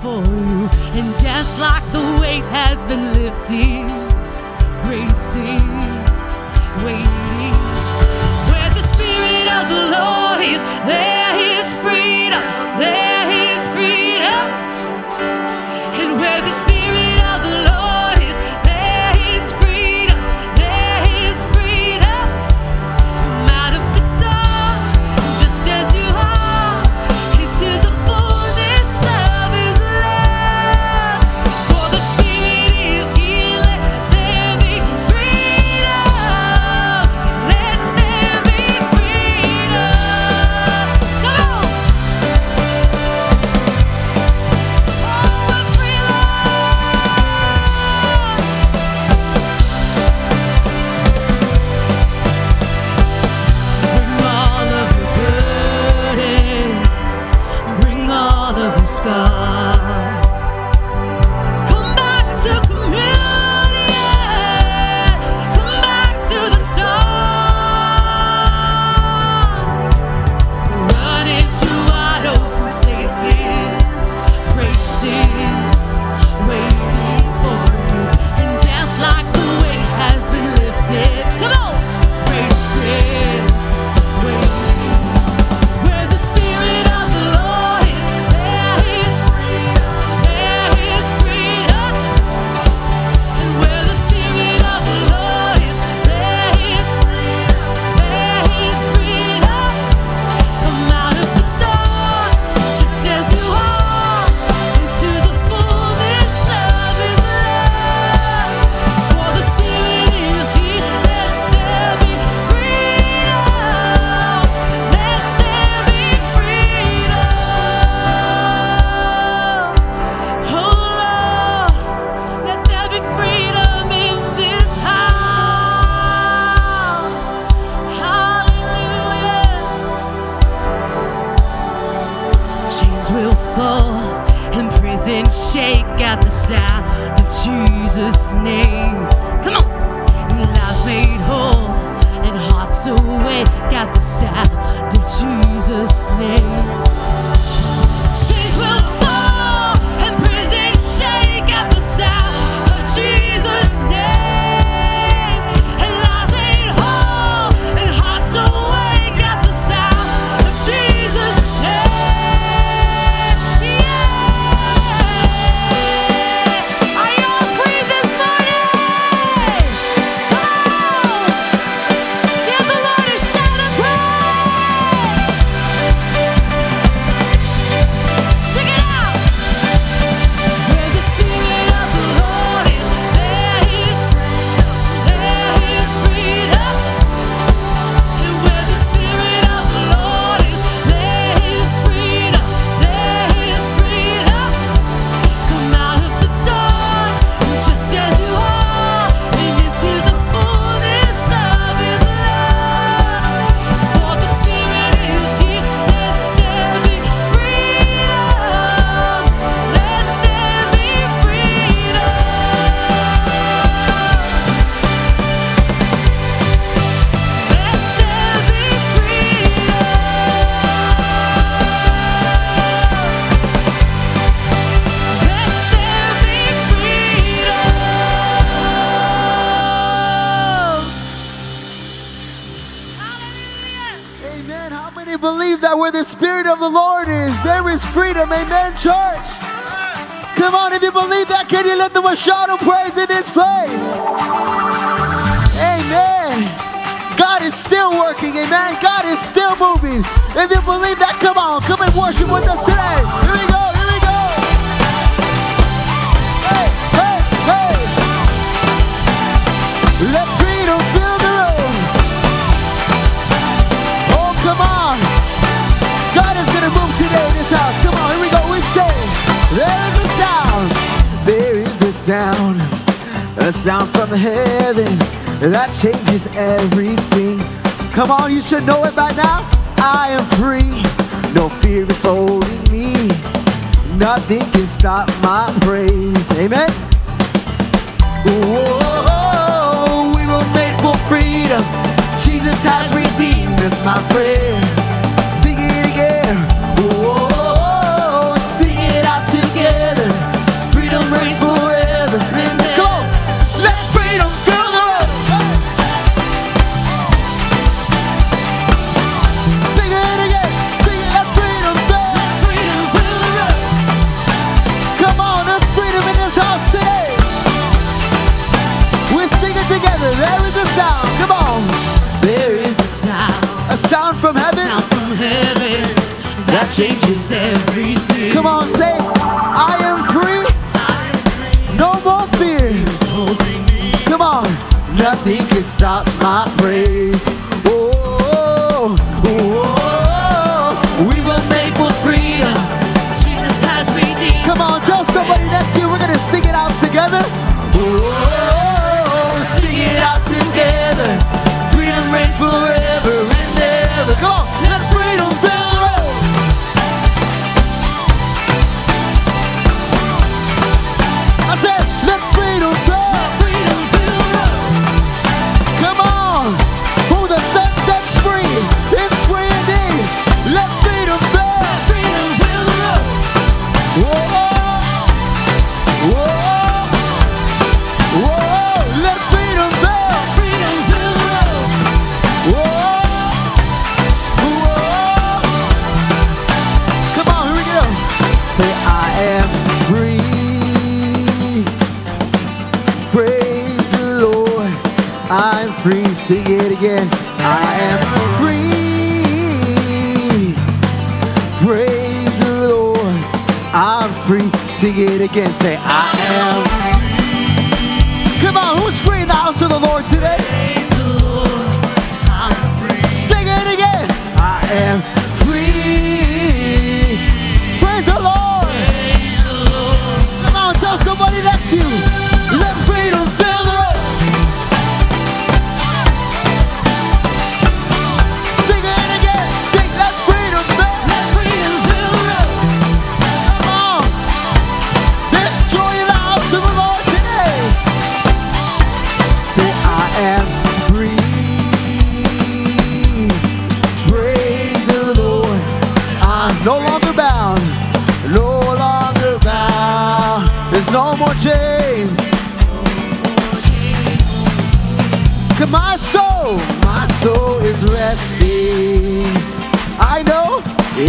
for you. And dance like the weight has been lifting. shout of praise in this place. Amen. God is still working. Amen. God is still moving. If you believe that, come on. Come and worship with us Down from heaven that changes everything. Come on, you should know it by now. I am free. No fear is holding me. Nothing can stop my praise. Amen. Whoa, we were made for freedom. Jesus has redeemed us, my friend. Sing it again. Whoa, sing it out together. Freedom reigns forever. from heaven. A sound from heaven that changes everything. Come on, say, I am free. No more fear. Come on, nothing can stop my praise. It again. Say, I am. Come on, who's free in the house of the Lord today? Sing it again. I am free. Praise the Lord. Praise the Lord. Come on, tell somebody next to you.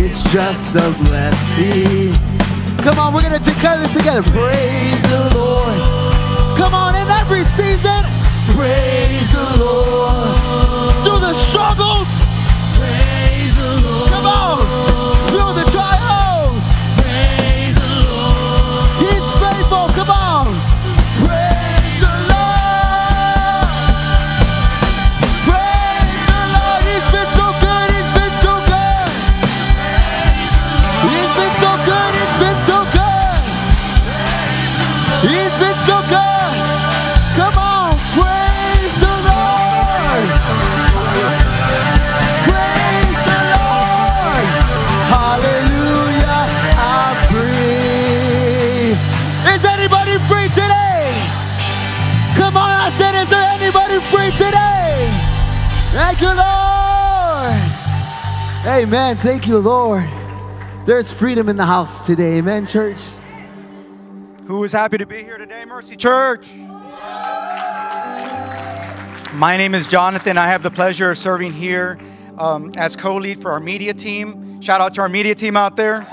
It's just a blessing. Come on, we're gonna declare this together. Praise the Lord. Come on, in every season, praise the Lord. Through the struggles, Praise the Lord. come on. Through the Amen. Thank you, Lord. There's freedom in the house today. Amen, church. Who is happy to be here today, Mercy Church? My name is Jonathan. I have the pleasure of serving here um, as co lead for our media team. Shout out to our media team out there.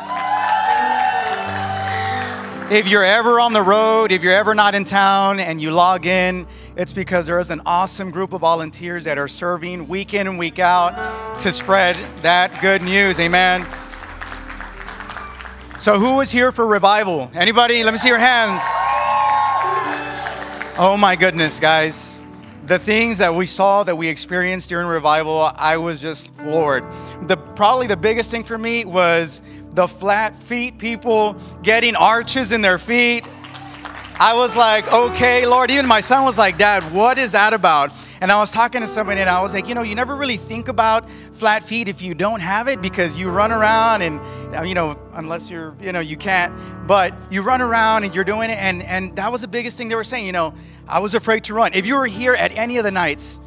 If you're ever on the road, if you're ever not in town and you log in, it's because there is an awesome group of volunteers that are serving week in and week out to spread that good news. Amen. So who was here for revival? Anybody? Let me see your hands. Oh my goodness, guys. The things that we saw that we experienced during revival, I was just floored. The probably the biggest thing for me was the flat feet people getting arches in their feet. I was like, okay, Lord. Even my son was like, Dad, what is that about? And I was talking to somebody and I was like, you know, you never really think about flat feet if you don't have it because you run around and, uh, you know, unless you're, you know, you can't, but you run around and you're doing it. And, and that was the biggest thing they were saying, you know, I was afraid to run. If you were here at any of the nights,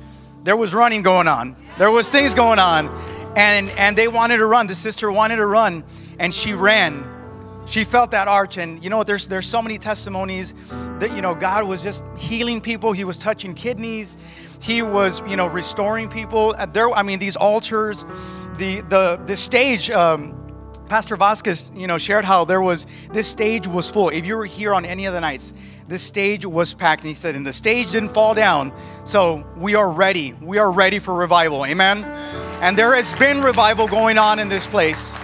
there was running going on. There was things going on. And, and they wanted to run. The sister wanted to run and she ran. She felt that arch and you know there's there's so many testimonies that you know god was just healing people. He was touching kidneys. He was you know restoring people. Uh, there i mean these altars the the the stage um, pastor vasquez you know shared how there was this stage was full. If you were here on any of the nights this stage was packed and he said and the stage didn't fall down so we are ready. We are ready for revival. Amen? And there has been revival going on in this place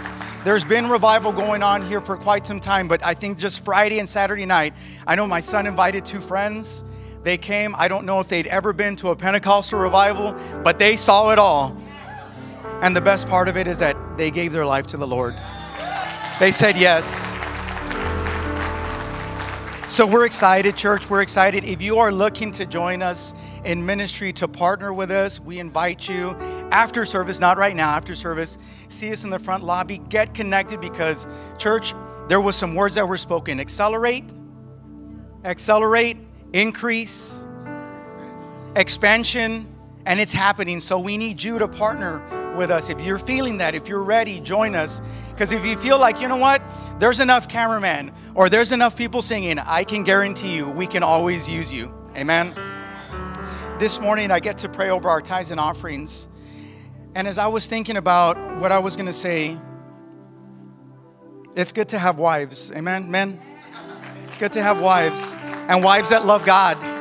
There's been revival going on here for quite some time, but I think just Friday and Saturday night, I know my son invited two friends. They came. I don't know if they'd ever been to a Pentecostal revival, but they saw it all. And the best part of it is that they gave their life to the Lord. They said yes. So we're excited, church. We're excited. If you are looking to join us in ministry to partner with us, we invite you after service, not right now, after service. See us in the front lobby. Get connected because, church, there was some words that were spoken. Accelerate, accelerate, increase, expansion, and it's happening. So we need you to partner with us. If you're feeling that, if you're ready, join us. Because if you feel like, you know what, there's enough cameramen or there's enough people singing, I can guarantee you we can always use you. Amen. This morning I get to pray over our tithes and offerings. And as I was thinking about what I was going to say, it's good to have wives. Amen, men? It's good to have wives and wives that love God.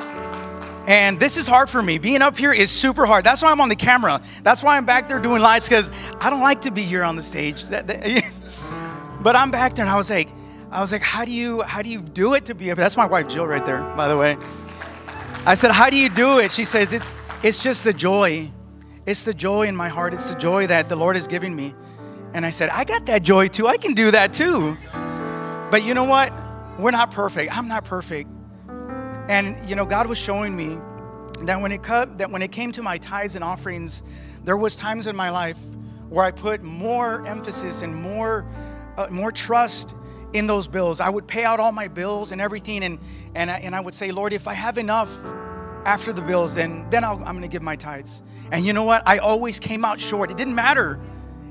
And this is hard for me. Being up here is super hard. That's why I'm on the camera. That's why I'm back there doing lights because I don't like to be here on the stage. But I'm back there and I was like, I was like, how do you how do you do it to be up? That's my wife Jill right there, by the way. I said, how do you do it? She says, it's it's just the joy. It's the joy in my heart. It's the joy that the Lord has given me. And I said, I got that joy too. I can do that too. But you know what? We're not perfect. I'm not perfect. And you know, God was showing me that when it cut, that when it came to my tithes and offerings, there was times in my life where I put more emphasis and more, uh, more trust in those bills. I would pay out all my bills and everything, and and I, and I would say, Lord, if I have enough after the bills, then then I'll, I'm going to give my tithes. And you know what? I always came out short. It didn't matter.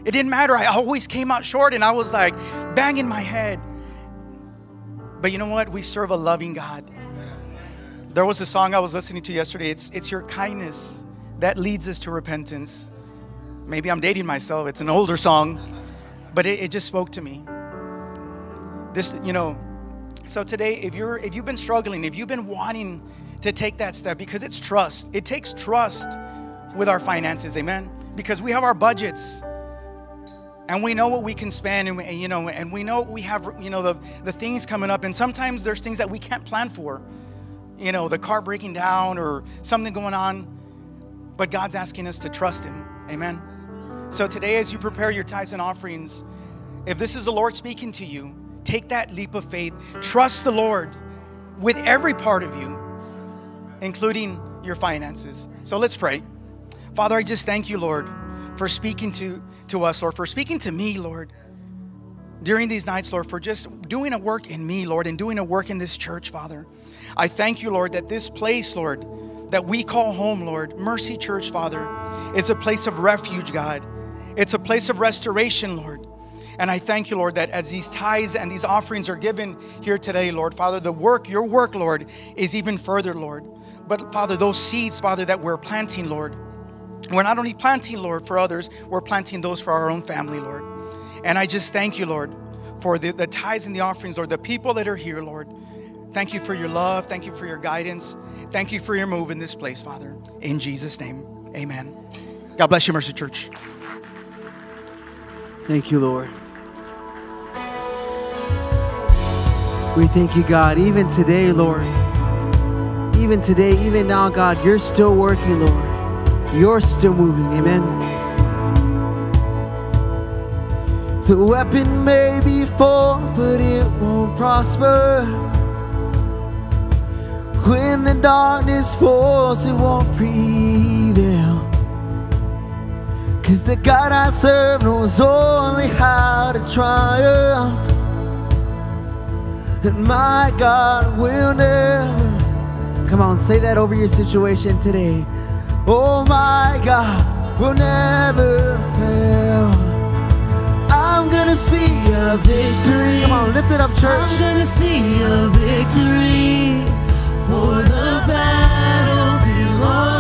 It didn't matter. I always came out short, and I was like banging my head. But you know what? We serve a loving God. There was a song I was listening to yesterday. It's, it's your kindness that leads us to repentance. Maybe I'm dating myself. It's an older song, but it, it just spoke to me. This, you know, so today, if you're if you've been struggling, if you've been wanting to take that step, because it's trust. It takes trust with our finances, amen. Because we have our budgets and we know what we can spend and, we, and, you know and we know we have you know the, the things coming up and sometimes there's things that we can't plan for you know the car breaking down or something going on but god's asking us to trust him. Amen? So today as you prepare your tithes and offerings if this is the lord speaking to you take that leap of faith. Trust the lord with every part of you including your finances. So let's pray. Father i just thank you lord for speaking to, to us, Lord, for speaking to me, Lord, during these nights, Lord, for just doing a work in me, Lord, and doing a work in this church, Father. I thank you, Lord, that this place, Lord, that we call home, Lord, Mercy Church, Father, is a place of refuge, God. It's a place of restoration, Lord. And I thank you, Lord, that as these tithes and these offerings are given here today, Lord, Father, the work, your work, Lord, is even further, Lord. But Father, those seeds, Father, that we're planting, Lord, we're not only planting, Lord, for others, we're planting those for our own family, Lord. And I just thank you, Lord, for the, the tithes and the offerings, Lord, the people that are here, Lord. Thank you for your love. Thank you for your guidance. Thank you for your move in this place, Father. In Jesus' name, amen. God bless you, Mercy Church. Thank you, Lord. We thank you, God, even today, Lord. Even today, even now, God, you're still working, Lord. You're still moving, amen. The weapon may be formed, but it won't prosper. When the darkness falls, it won't prevail. Cause the God I serve knows only how to triumph. And my God will never. Come on, say that over your situation today. Oh, my God will never fail. I'm gonna see a victory. Come on, lift it up, church. I'm gonna see a victory, for the battle belongs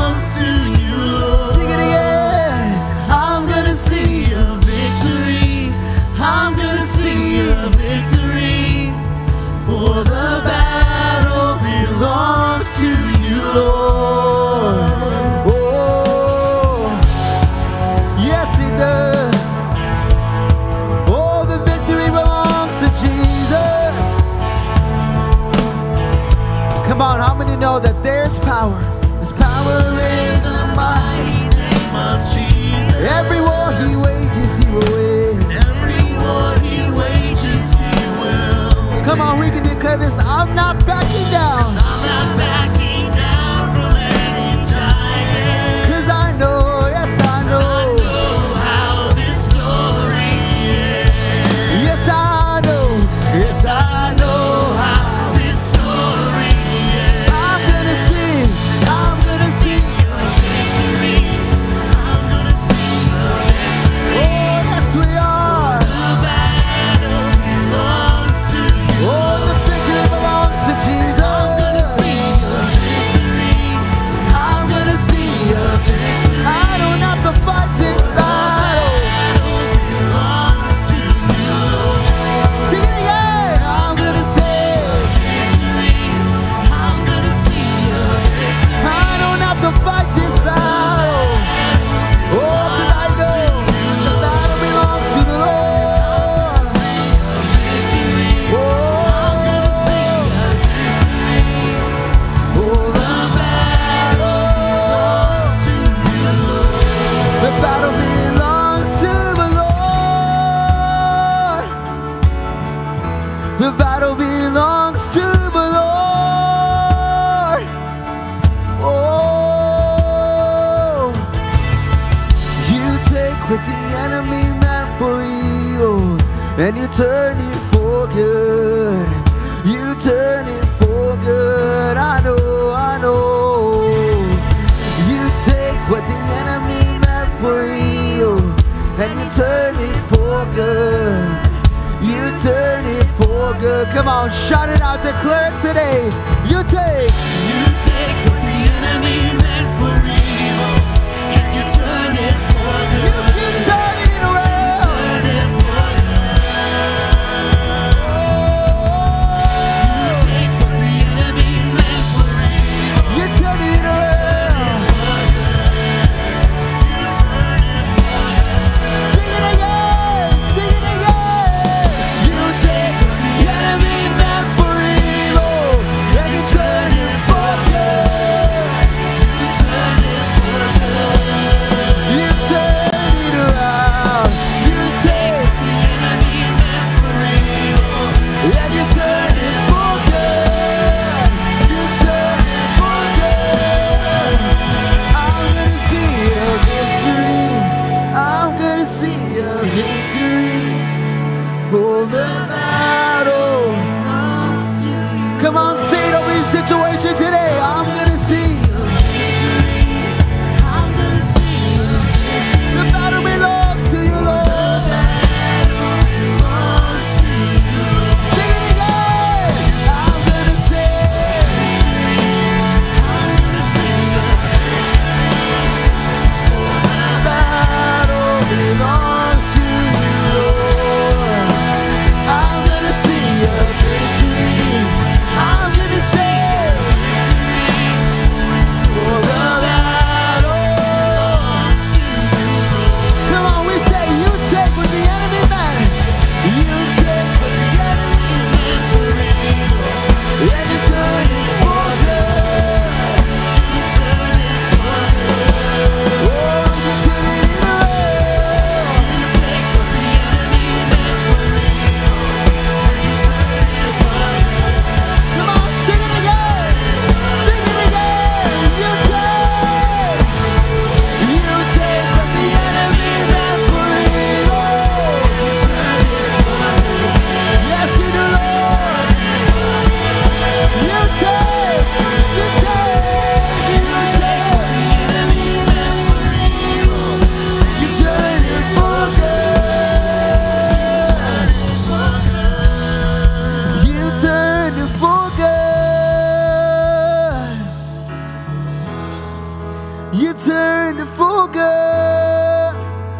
To for good,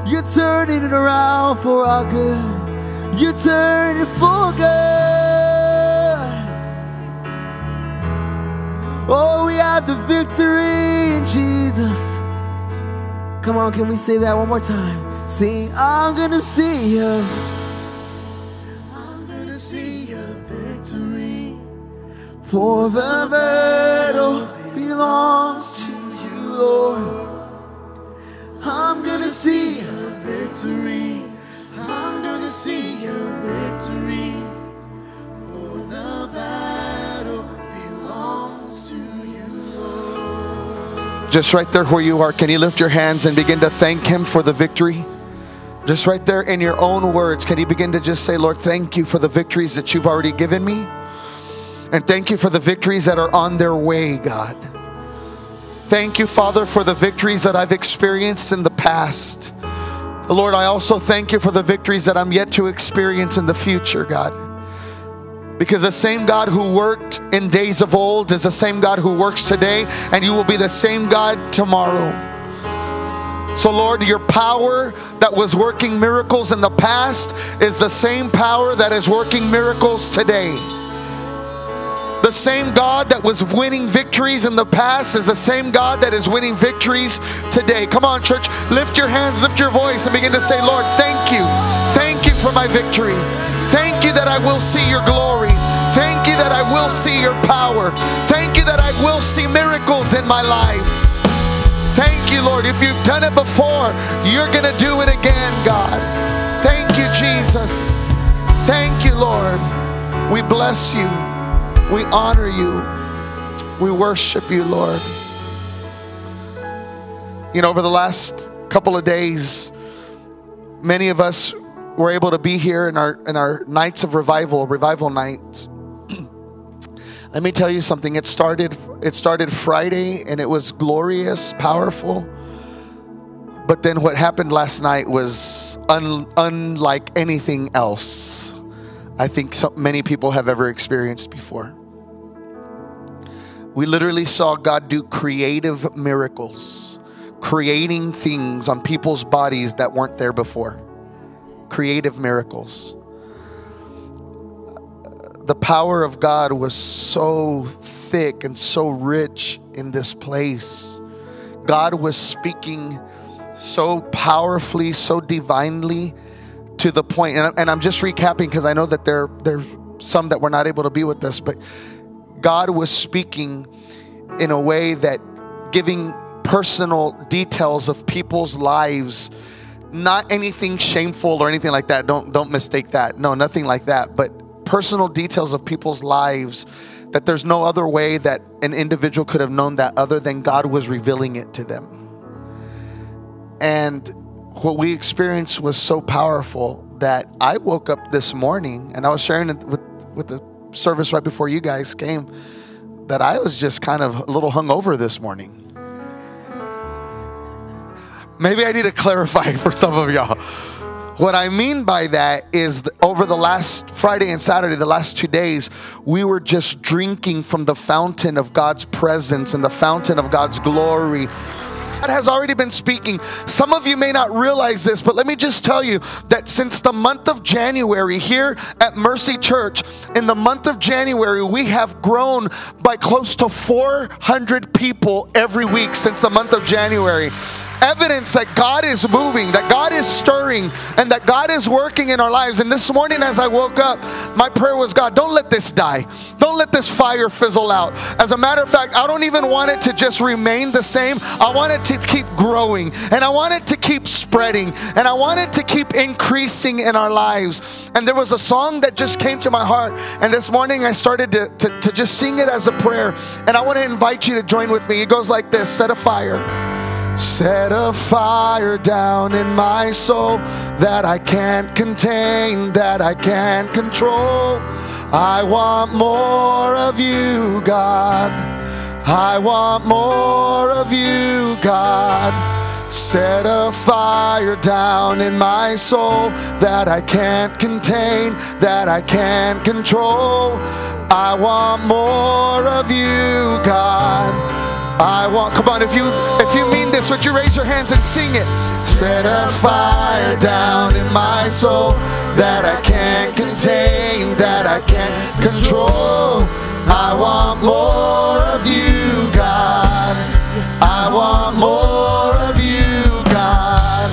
You're turning it around for our good. You're turning for good. Oh, we have the victory in Jesus. Come on, can we say that one more time? See, I'm gonna see you. I'm gonna see your victory. For the battle belongs to you, Lord. I'm gonna see a victory. I'm gonna see a victory. For the battle belongs to you, Lord. Just right there where you are, can you lift your hands and begin to thank Him for the victory? Just right there in your own words, can you begin to just say, Lord, thank you for the victories that you've already given me? And thank you for the victories that are on their way, God. Thank you, Father, for the victories that I've experienced in the past. Lord, I also thank you for the victories that I'm yet to experience in the future, God. Because the same God who worked in days of old is the same God who works today, and you will be the same God tomorrow. So, Lord, your power that was working miracles in the past is the same power that is working miracles today. Same God that was winning victories in the past is the same God that is winning victories today. Come on, church, lift your hands, lift your voice, and begin to say, Lord, thank you. Thank you for my victory. Thank you that I will see your glory. Thank you that I will see your power. Thank you that I will see miracles in my life. Thank you, Lord. If you've done it before, you're going to do it again, God. Thank you, Jesus. Thank you, Lord. We bless you. We honor you. We worship you, Lord. You know, over the last couple of days, many of us were able to be here in our in our nights of revival, revival nights. Let me tell you something. It started it started Friday and it was glorious, powerful. But then what happened last night was un, unlike anything else I think so many people have ever experienced before. We literally saw God do creative miracles, creating things on people's bodies that weren't there before. Creative miracles. The power of God was so thick and so rich in this place. God was speaking so powerfully, so divinely to the point, and, I'm just recapping because I know that there there's some that were not able to be with us, but God was speaking in a way that giving personal details of people's lives, not anything shameful or anything like that. Don't don't mistake that. No, nothing like that. But personal details of people's lives that there's no other way that an individual could have known that other than God was revealing it to them. And what we experienced was so powerful that I woke up this morning and I was sharing it with, with the service right before you guys came that I was just kind of a little hungover this morning. Maybe I need to clarify for some of y'all. What I mean by that is that over the last Friday and Saturday, the last two days, we were just drinking from the fountain of God's presence and the fountain of God's glory. God has already been speaking. Some of you may not realize this, but let me just tell you that since the month of January here at Mercy Church, in the month of January, we have grown by close to 400 people every week since the month of January evidence that God is moving, that God is stirring, and that God is working in our lives. And this morning, as I woke up, my prayer was God, don't let this die. Don't let this fire fizzle out. As a matter of fact, I don't even want it to just remain the same. I want it to keep growing, and I want it to keep spreading, and I want it to keep increasing in our lives. And there was a song that just came to my heart, and this morning I started to, to, to just sing it as a prayer. And I want to invite you to join with me. It goes like this Set a fire. Set a fire down in my soul that I can't contain, that I can't control. I want more of you, God. I want more of you, God. Set a fire down in my soul that I can't contain, that I can't control. I want more of you, God. I want, come on, if you if you mean this, would you raise your hands and sing it? Set a fire down in my soul that I can't contain, that I can't control. I want more of you, God. I want more of you, God.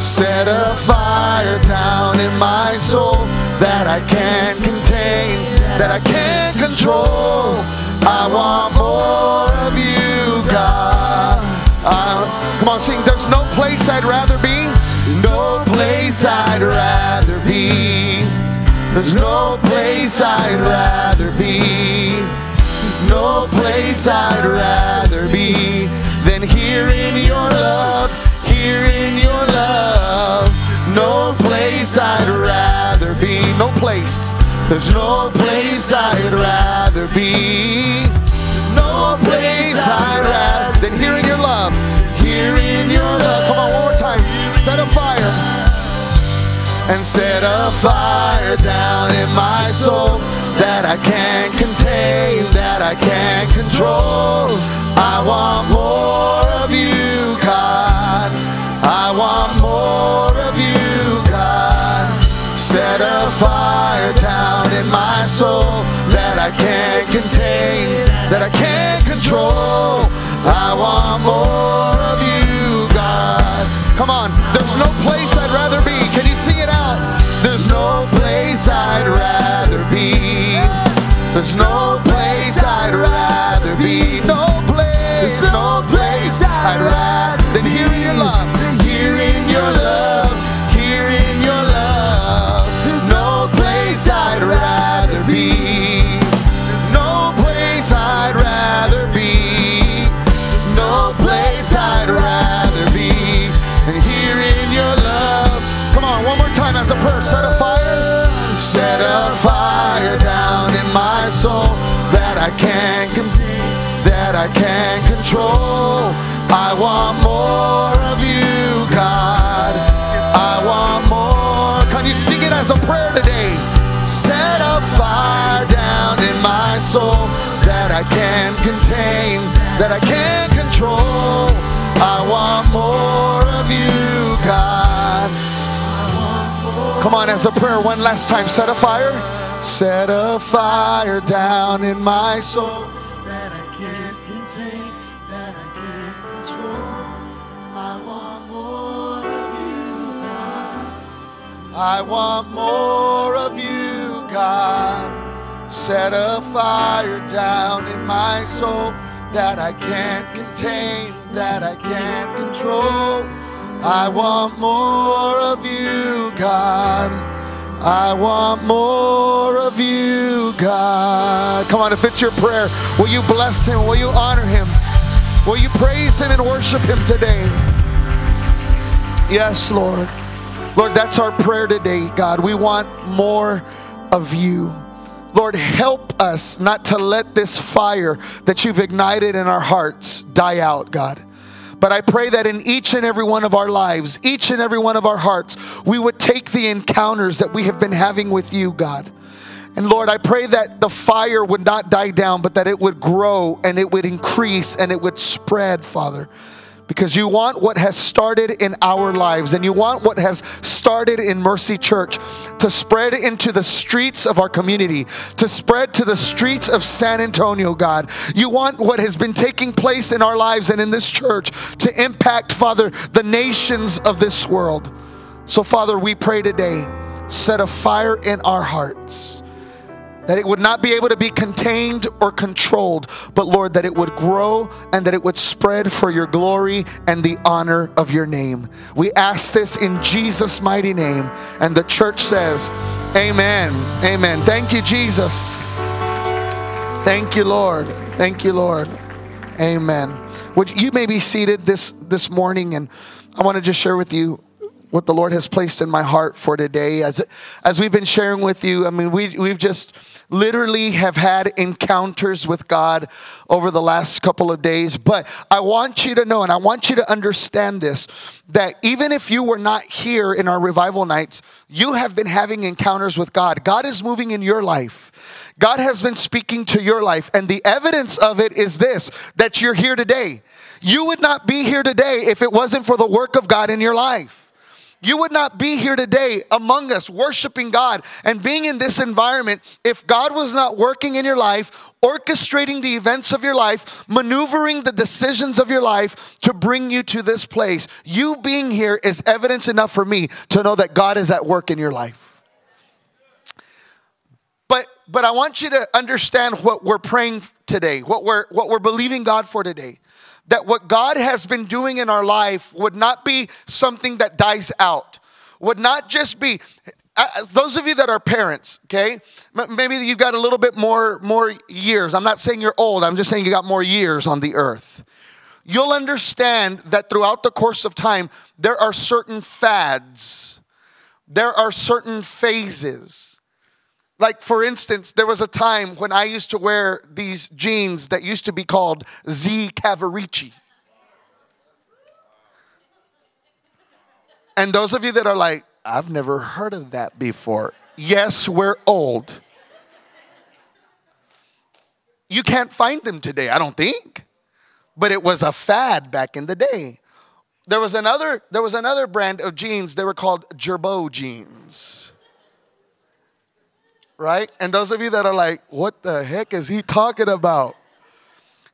Set a fire down in my soul that I can't contain, that I can't control. I want more on, sing. There's no place I'd rather be. No place I'd rather be. There's no place I'd rather be. There's no place I'd rather be than here in your love, here in your love. No place I'd rather be. No place. There's no place I'd rather be. There's no place I'd rather than here in your love, here in your love. Come on, one more time. Set a fire and set a fire down in my soul that I can't contain, that I can't control. I want more of you, God. I want more of you, God. Set a fire down in my soul that I can't contain, that I can't control. I want more of you, God. Come on, there's no place I'd rather be. Can you sing it out? There's no place I'd rather be. There's no place I'd rather be. No place, There's no place I'd rather Set a fire. Set a fire down in my soul that I can't contain, that I can't control. I want more of you, God. I want more. Can you sing it as a prayer today? Set a fire down in my soul that I can't contain, that I can't control. I want more of you, God. Come on, as a prayer, one last time. Set a fire. Set a fire down in my soul that I can't contain, that I can't control. I want more of you, God. I want more of you, God. Set a fire down in my soul that I can't contain, that I can't control. I want more of you, God. I want more of you, God. Come on, if it's your prayer, will you bless him? Will you honor him? Will you praise him and worship him today? Yes, Lord. Lord, that's our prayer today, God. We want more of you. Lord, help us not to let this fire that you've ignited in our hearts die out, God. But I pray that in each and every one of our lives, each and every one of our hearts, we would take the encounters that we have been having with you, God. And Lord, I pray that the fire would not die down, but that it would grow and it would increase and it would spread, Father. Because you want what has started in our lives and you want what has started in Mercy Church to spread into the streets of our community, to spread to the streets of San Antonio, God. You want what has been taking place in our lives and in this church to impact, Father, the nations of this world. So, Father, we pray today, set a fire in our hearts that it would not be able to be contained or controlled, but Lord, that it would grow and that it would spread for your glory and the honor of your name. We ask this in Jesus' mighty name. And the church says, Amen. Amen. Thank you, Jesus. Thank you, Lord. Thank you, Lord. Amen. Would you may be seated this this morning and I want to just share with you what the Lord has placed in my heart for today. As as we've been sharing with you, I mean, we we've just literally have had encounters with God over the last couple of days. But I want you to know, and I want you to understand this, that even if you were not here in our revival nights, you have been having encounters with God. God is moving in your life. God has been speaking to your life, and the evidence of it is this that you're here today. You would not be here today if it wasn't for the work of God in your life. You would not be here today among us worshiping God and being in this environment if God was not working in your life, orchestrating the events of your life, maneuvering the decisions of your life to bring you to this place. You being here is evidence enough for me to know that God is at work in your life. But but I want you to understand what we're praying today, what we're what we're believing God for today. That what God has been doing in our life would not be something that dies out, would not just be. As those of you that are parents, okay, maybe you've got a little bit more more years. I'm not saying you're old. I'm just saying you got more years on the earth. You'll understand that throughout the course of time, there are certain fads, there are certain phases. Like, for instance, there was a time when I used to wear these jeans that used to be called Z Cavaricci. And those of you that are like, I've never heard of that before. Yes, we're old. You can't find them today, I don't think. But it was a fad back in the day. There was another, there was another brand of jeans, they were called Girbaud jeans right? And those of you that are like, what the heck is he talking about?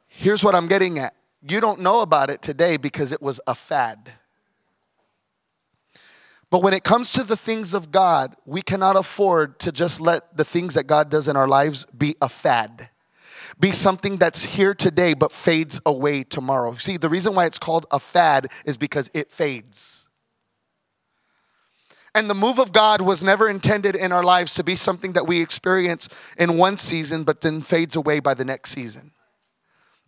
Here's what I'm getting at. You don't know about it today because it was a fad. But when it comes to the things of God, we cannot afford to just let the things that God does in our lives be a fad. Be something that's here today but fades away tomorrow. See, the reason why it's called a fad is because it fades. And the move of God was never intended in our lives to be something that we experience in one season but then fades away by the next season.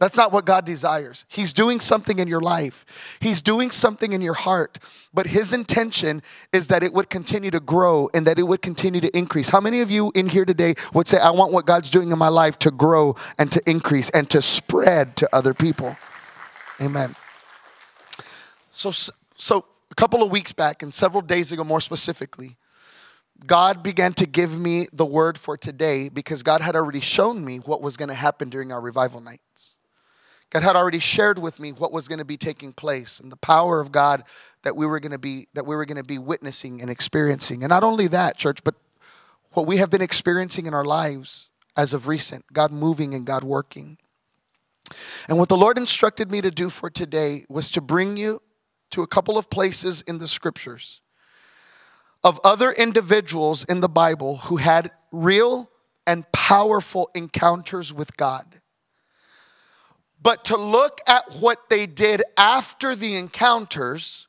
That's not what God desires. He's doing something in your life, He's doing something in your heart, but His intention is that it would continue to grow and that it would continue to increase. How many of you in here today would say, I want what God's doing in my life to grow and to increase and to spread to other people? Amen. So, so a couple of weeks back, and several days ago more specifically, God began to give me the word for today because God had already shown me what was going to happen during our revival nights. God had already shared with me what was going to be taking place and the power of God that we were going to be that we were going to be witnessing and experiencing. And not only that, church, but what we have been experiencing in our lives as of recent, God moving and God working. And what the Lord instructed me to do for today was to bring you to a couple of places in the scriptures of other individuals in the Bible who had real and powerful encounters with God. But to look at what they did after the encounters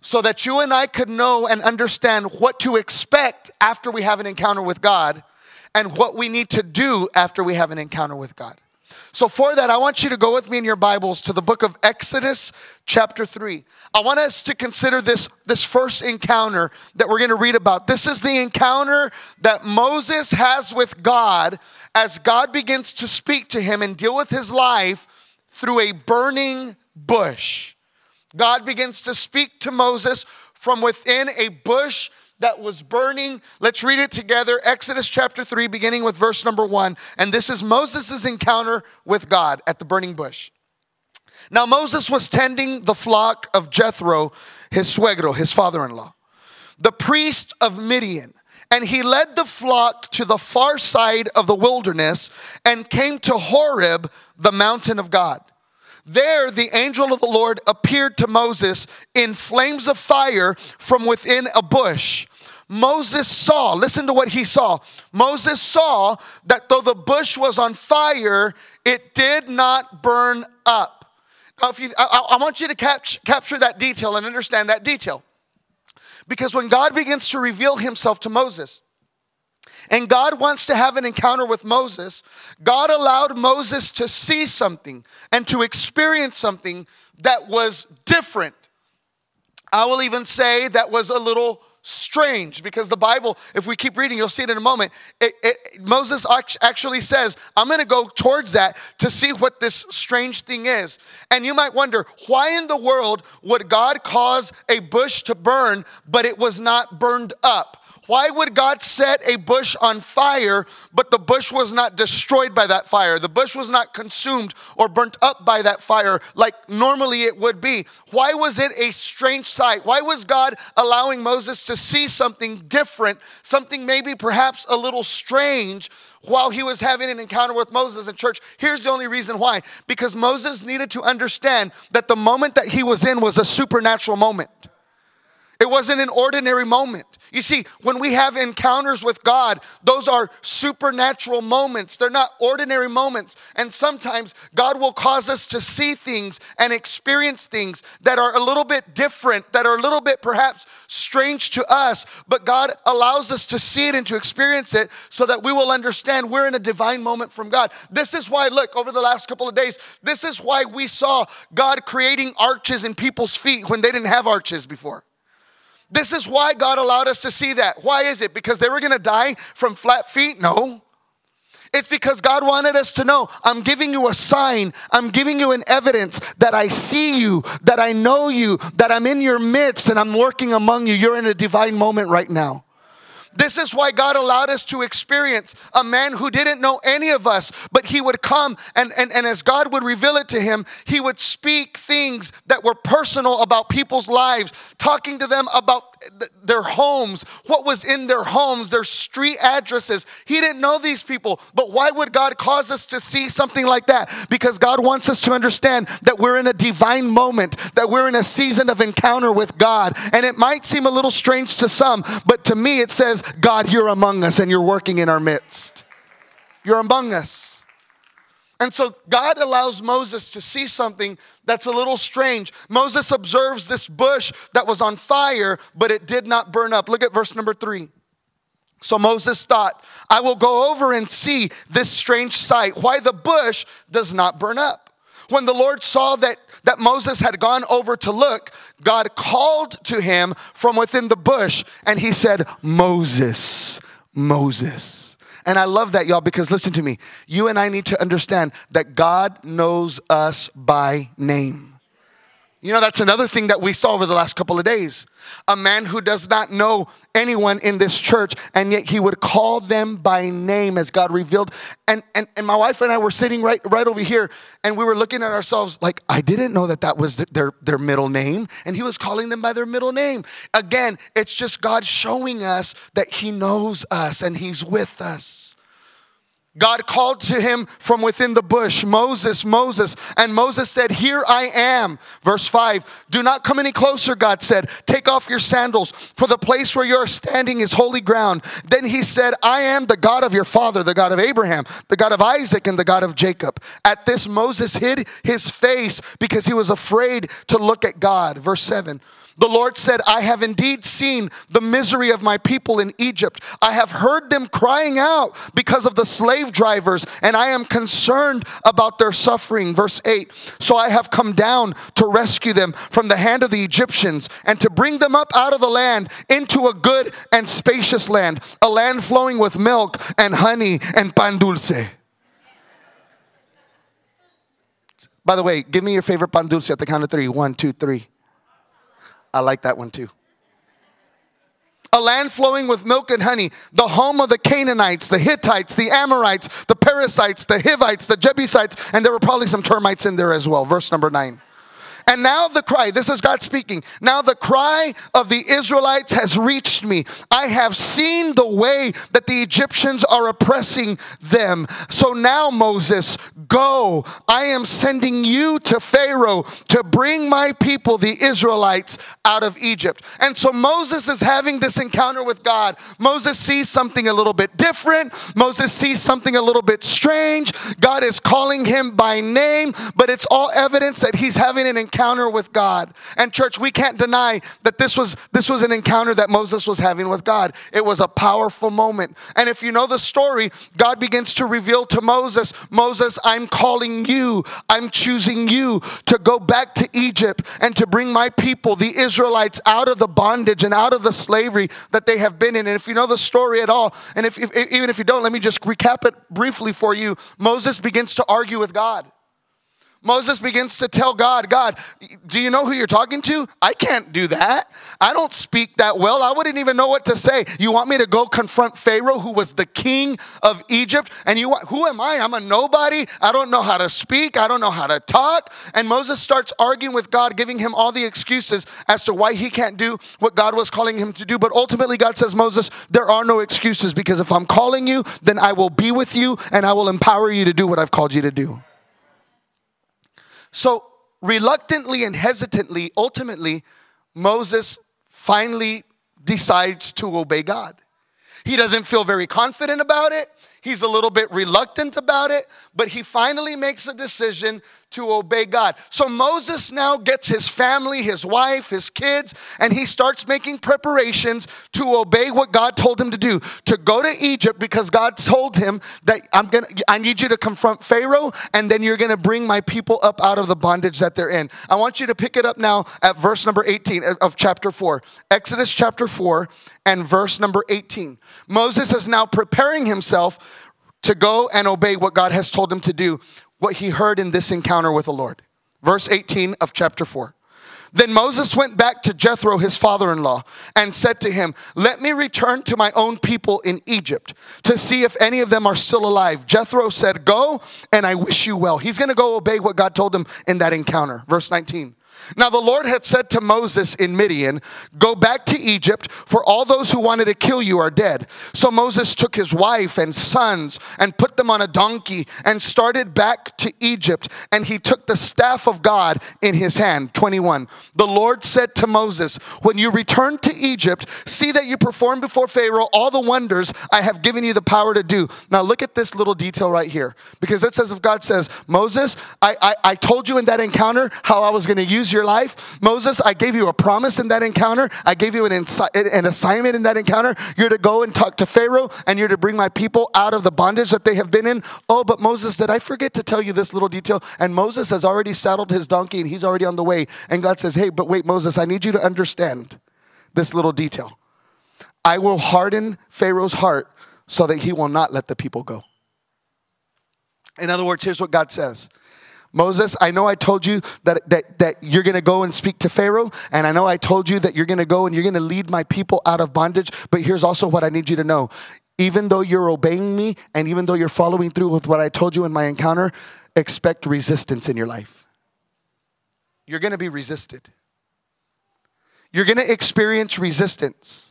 so that you and I could know and understand what to expect after we have an encounter with God and what we need to do after we have an encounter with God. So, for that, I want you to go with me in your Bibles to the book of Exodus, chapter 3. I want us to consider this, this first encounter that we're going to read about. This is the encounter that Moses has with God as God begins to speak to him and deal with his life through a burning bush. God begins to speak to Moses from within a bush that was burning. Let's read it together. Exodus chapter 3, beginning with verse number 1. And this is Moses' encounter with God at the burning bush. Now, Moses was tending the flock of Jethro, his suegro, his father in law, the priest of Midian. And he led the flock to the far side of the wilderness and came to Horeb, the mountain of God. There, the angel of the Lord appeared to Moses in flames of fire from within a bush. Moses saw, listen to what he saw. Moses saw that though the bush was on fire, it did not burn up. Now, if you, I, I want you to catch, capture that detail and understand that detail. Because when God begins to reveal himself to Moses, and God wants to have an encounter with Moses, God allowed Moses to see something and to experience something that was different. I will even say that was a little strange because the Bible, if we keep reading, you'll see it in a moment. It, it, Moses actually says, I'm going to go towards that to see what this strange thing is. And you might wonder, why in the world would God cause a bush to burn, but it was not burned up? Why would God set a bush on fire, but the bush was not destroyed by that fire? The bush was not consumed or burnt up by that fire like normally it would be. Why was it a strange sight? Why was God allowing Moses to see something different, something maybe perhaps a little strange? While he was having an encounter with Moses in church, here's the only reason why because Moses needed to understand that the moment that he was in was a supernatural moment. It wasn't an ordinary moment. You see, when we have encounters with God, those are supernatural moments. They're not ordinary moments. And sometimes God will cause us to see things and experience things that are a little bit different, that are a little bit perhaps strange to us, but God allows us to see it and to experience it so that we will understand we're in a divine moment from God. This is why, look, over the last couple of days, this is why we saw God creating arches in people's feet when they didn't have arches before. This is why God allowed us to see that. Why is it? Because they were going to die from flat feet? No. It's because God wanted us to know I'm giving you a sign, I'm giving you an evidence that I see you, that I know you, that I'm in your midst and I'm working among you. You're in a divine moment right now. This is why God allowed us to experience a man who didn't know any of us, but he would come and, and, and as God would reveal it to him, he would speak things that were personal about people's lives, talking to them about their homes, what was in their homes, their street addresses. He didn't know these people, but why would God cause us to see something like that? Because God wants us to understand that we're in a divine moment, that we're in a season of encounter with God. And it might seem a little strange to some, but to me it says, God, you're among us and you're working in our midst. You're among us. And so God allows Moses to see something that's a little strange. Moses observes this bush that was on fire, but it did not burn up. Look at verse number three. So Moses thought, I will go over and see this strange sight, why the bush does not burn up. When the Lord saw that, that Moses had gone over to look, God called to him from within the bush and he said, Moses, Moses. And I love that, y'all, because listen to me. You and I need to understand that God knows us by name. You know, that's another thing that we saw over the last couple of days. A man who does not know anyone in this church, and yet he would call them by name as God revealed. And, and, and my wife and I were sitting right, right over here, and we were looking at ourselves like, I didn't know that that was their, their middle name. And he was calling them by their middle name. Again, it's just God showing us that he knows us and he's with us. God called to him from within the bush, Moses, Moses. And Moses said, Here I am. Verse 5 Do not come any closer, God said. Take off your sandals, for the place where you're standing is holy ground. Then he said, I am the God of your father, the God of Abraham, the God of Isaac, and the God of Jacob. At this, Moses hid his face because he was afraid to look at God. Verse 7 the Lord said, I have indeed seen the misery of my people in Egypt. I have heard them crying out because of the slave drivers, and I am concerned about their suffering. Verse 8 So I have come down to rescue them from the hand of the Egyptians and to bring them up out of the land into a good and spacious land, a land flowing with milk and honey and pan dulce. By the way, give me your favorite pan dulce at the count of three. One, two, three. I like that one too. A land flowing with milk and honey, the home of the Canaanites, the Hittites, the Amorites, the Perizzites, the Hivites, the Jebusites, and there were probably some termites in there as well. Verse number nine. And now the cry, this is God speaking. Now the cry of the Israelites has reached me. I have seen the way that the Egyptians are oppressing them. So now, Moses, go. I am sending you to Pharaoh to bring my people, the Israelites, out of Egypt. And so Moses is having this encounter with God. Moses sees something a little bit different. Moses sees something a little bit strange. God is calling him by name, but it's all evidence that he's having an encounter with God. And church, we can't deny that this was this was an encounter that Moses was having with God. It was a powerful moment. And if you know the story, God begins to reveal to Moses, Moses, I'm calling you. I'm choosing you to go back to Egypt and to bring my people, the Israelites, out of the bondage and out of the slavery that they have been in. And if you know the story at all, and if, if even if you don't, let me just recap it briefly for you. Moses begins to argue with God. Moses begins to tell God, God, do you know who you're talking to? I can't do that. I don't speak that well. I wouldn't even know what to say. You want me to go confront Pharaoh, who was the king of Egypt? And you want, who am I? I'm a nobody. I don't know how to speak. I don't know how to talk. And Moses starts arguing with God, giving him all the excuses as to why he can't do what God was calling him to do. But ultimately, God says, Moses, there are no excuses because if I'm calling you, then I will be with you and I will empower you to do what I've called you to do. So, reluctantly and hesitantly, ultimately, Moses finally decides to obey God. He doesn't feel very confident about it. He's a little bit reluctant about it, but he finally makes a decision to obey God. So Moses now gets his family, his wife, his kids, and he starts making preparations to obey what God told him to do. To go to Egypt because God told him that I'm going to I need you to confront Pharaoh and then you're going to bring my people up out of the bondage that they're in. I want you to pick it up now at verse number 18 of chapter 4. Exodus chapter 4 and verse number 18. Moses is now preparing himself to go and obey what God has told him to do, what he heard in this encounter with the Lord. Verse 18 of chapter 4. Then Moses went back to Jethro, his father in law, and said to him, Let me return to my own people in Egypt to see if any of them are still alive. Jethro said, Go, and I wish you well. He's going to go obey what God told him in that encounter. Verse 19. Now the Lord had said to Moses in Midian, Go back to Egypt, for all those who wanted to kill you are dead. So Moses took his wife and sons and put them on a donkey and started back to Egypt. And he took the staff of God in his hand. 21. The Lord said to Moses, When you return to Egypt, see that you perform before Pharaoh all the wonders I have given you the power to do. Now look at this little detail right here. Because it says, if God says, Moses, I, I, I told you in that encounter how I was going to use your life. Moses, I gave you a promise in that encounter. I gave you an, insi- an assignment in that encounter. You're to go and talk to Pharaoh and you're to bring my people out of the bondage that they have been in. Oh, but Moses, did I forget to tell you this little detail? And Moses has already saddled his donkey and he's already on the way. And God says, Hey, but wait, Moses, I need you to understand this little detail. I will harden Pharaoh's heart so that he will not let the people go. In other words, here's what God says Moses, I know I told you that, that, that you're going to go and speak to Pharaoh, and I know I told you that you're going to go and you're going to lead my people out of bondage, but here's also what I need you to know. Even though you're obeying me, and even though you're following through with what I told you in my encounter, expect resistance in your life. You're going to be resisted. You're going to experience resistance.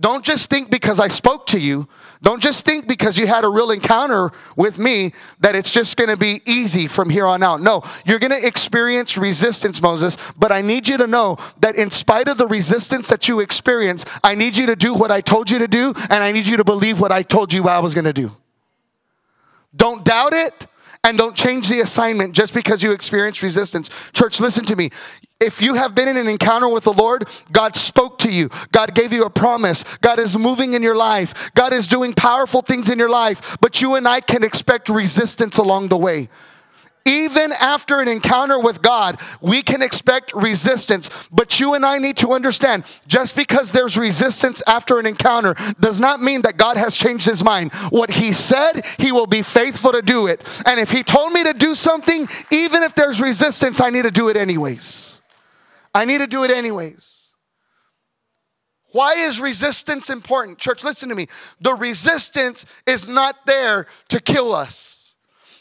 Don't just think because I spoke to you, don't just think because you had a real encounter with me that it's just going to be easy from here on out. No, you're going to experience resistance, Moses, but I need you to know that in spite of the resistance that you experience, I need you to do what I told you to do, and I need you to believe what I told you I was going to do. Don't doubt it. And don't change the assignment just because you experience resistance. Church, listen to me. If you have been in an encounter with the Lord, God spoke to you. God gave you a promise. God is moving in your life. God is doing powerful things in your life. But you and I can expect resistance along the way. Even after an encounter with God, we can expect resistance. But you and I need to understand just because there's resistance after an encounter does not mean that God has changed his mind. What he said, he will be faithful to do it. And if he told me to do something, even if there's resistance, I need to do it anyways. I need to do it anyways. Why is resistance important? Church, listen to me. The resistance is not there to kill us.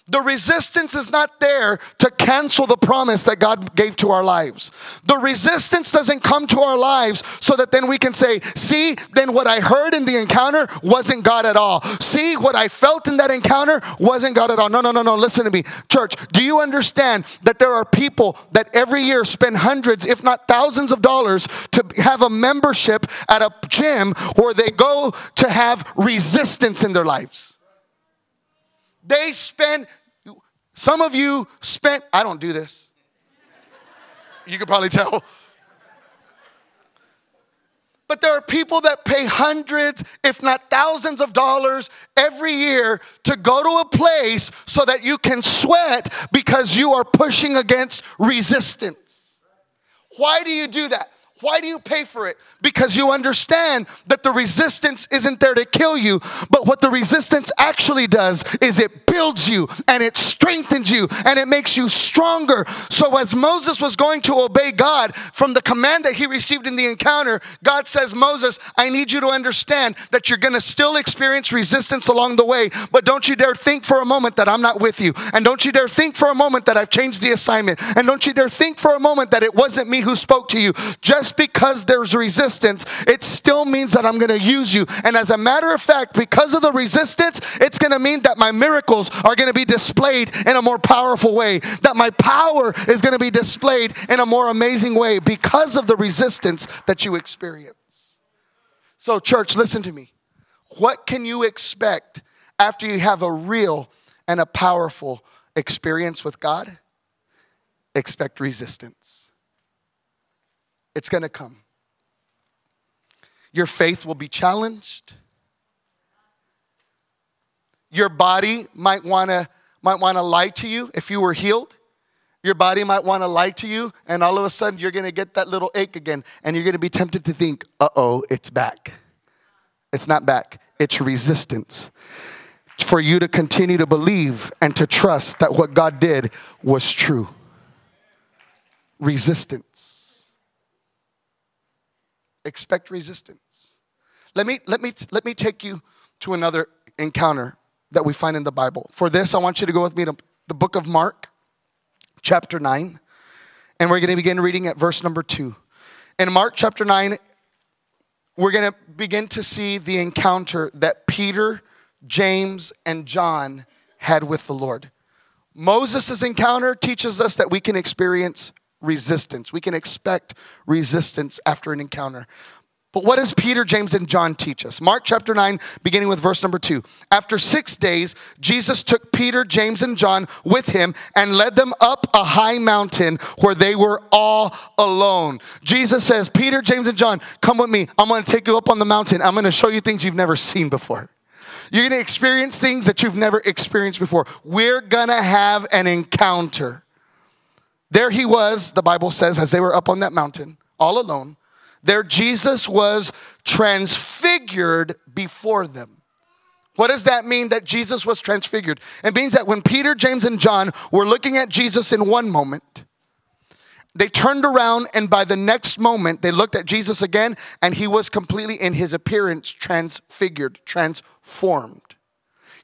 The resistance is not there to cancel the promise that God gave to our lives. The resistance doesn't come to our lives so that then we can say, see, then what I heard in the encounter wasn't God at all. See, what I felt in that encounter wasn't God at all. No, no, no, no. Listen to me. Church, do you understand that there are people that every year spend hundreds, if not thousands of dollars to have a membership at a gym where they go to have resistance in their lives? They spend, some of you spent, I don't do this. You could probably tell. But there are people that pay hundreds, if not thousands of dollars every year to go to a place so that you can sweat because you are pushing against resistance. Why do you do that? Why do you pay for it? Because you understand that the resistance isn't there to kill you, but what the resistance actually does is it builds you and it strengthens you and it makes you stronger. So, as Moses was going to obey God from the command that he received in the encounter, God says, Moses, I need you to understand that you're going to still experience resistance along the way, but don't you dare think for a moment that I'm not with you. And don't you dare think for a moment that I've changed the assignment. And don't you dare think for a moment that it wasn't me who spoke to you. Just just because there's resistance, it still means that I'm going to use you. And as a matter of fact, because of the resistance, it's going to mean that my miracles are going to be displayed in a more powerful way, that my power is going to be displayed in a more amazing way because of the resistance that you experience. So, church, listen to me. What can you expect after you have a real and a powerful experience with God? Expect resistance. It's going to come. Your faith will be challenged. Your body might want to might want to lie to you if you were healed. Your body might want to lie to you, and all of a sudden you're going to get that little ache again, and you're going to be tempted to think, uh oh, it's back. It's not back, it's resistance. For you to continue to believe and to trust that what God did was true. Resistance. Expect resistance. Let me, let me, let me take you to another encounter that we find in the Bible. For this, I want you to go with me to the book of Mark, chapter 9. And we're going to begin reading at verse number 2. In Mark chapter 9, we're going to begin to see the encounter that Peter, James, and John had with the Lord. Moses' encounter teaches us that we can experience resistance. We can expect resistance after an encounter. But what does Peter, James, and John teach us? Mark chapter 9, beginning with verse number 2. After six days, Jesus took Peter, James, and John with him and led them up a high mountain where they were all alone. Jesus says, Peter, James, and John, come with me. I'm going to take you up on the mountain. I'm going to show you things you've never seen before. You're going to experience things that you've never experienced before. We're going to have an encounter. There he was, the Bible says, as they were up on that mountain, all alone. There Jesus was transfigured before them. What does that mean that Jesus was transfigured? It means that when Peter, James, and John were looking at Jesus in one moment, they turned around and by the next moment they looked at Jesus again and he was completely in his appearance transfigured, transformed.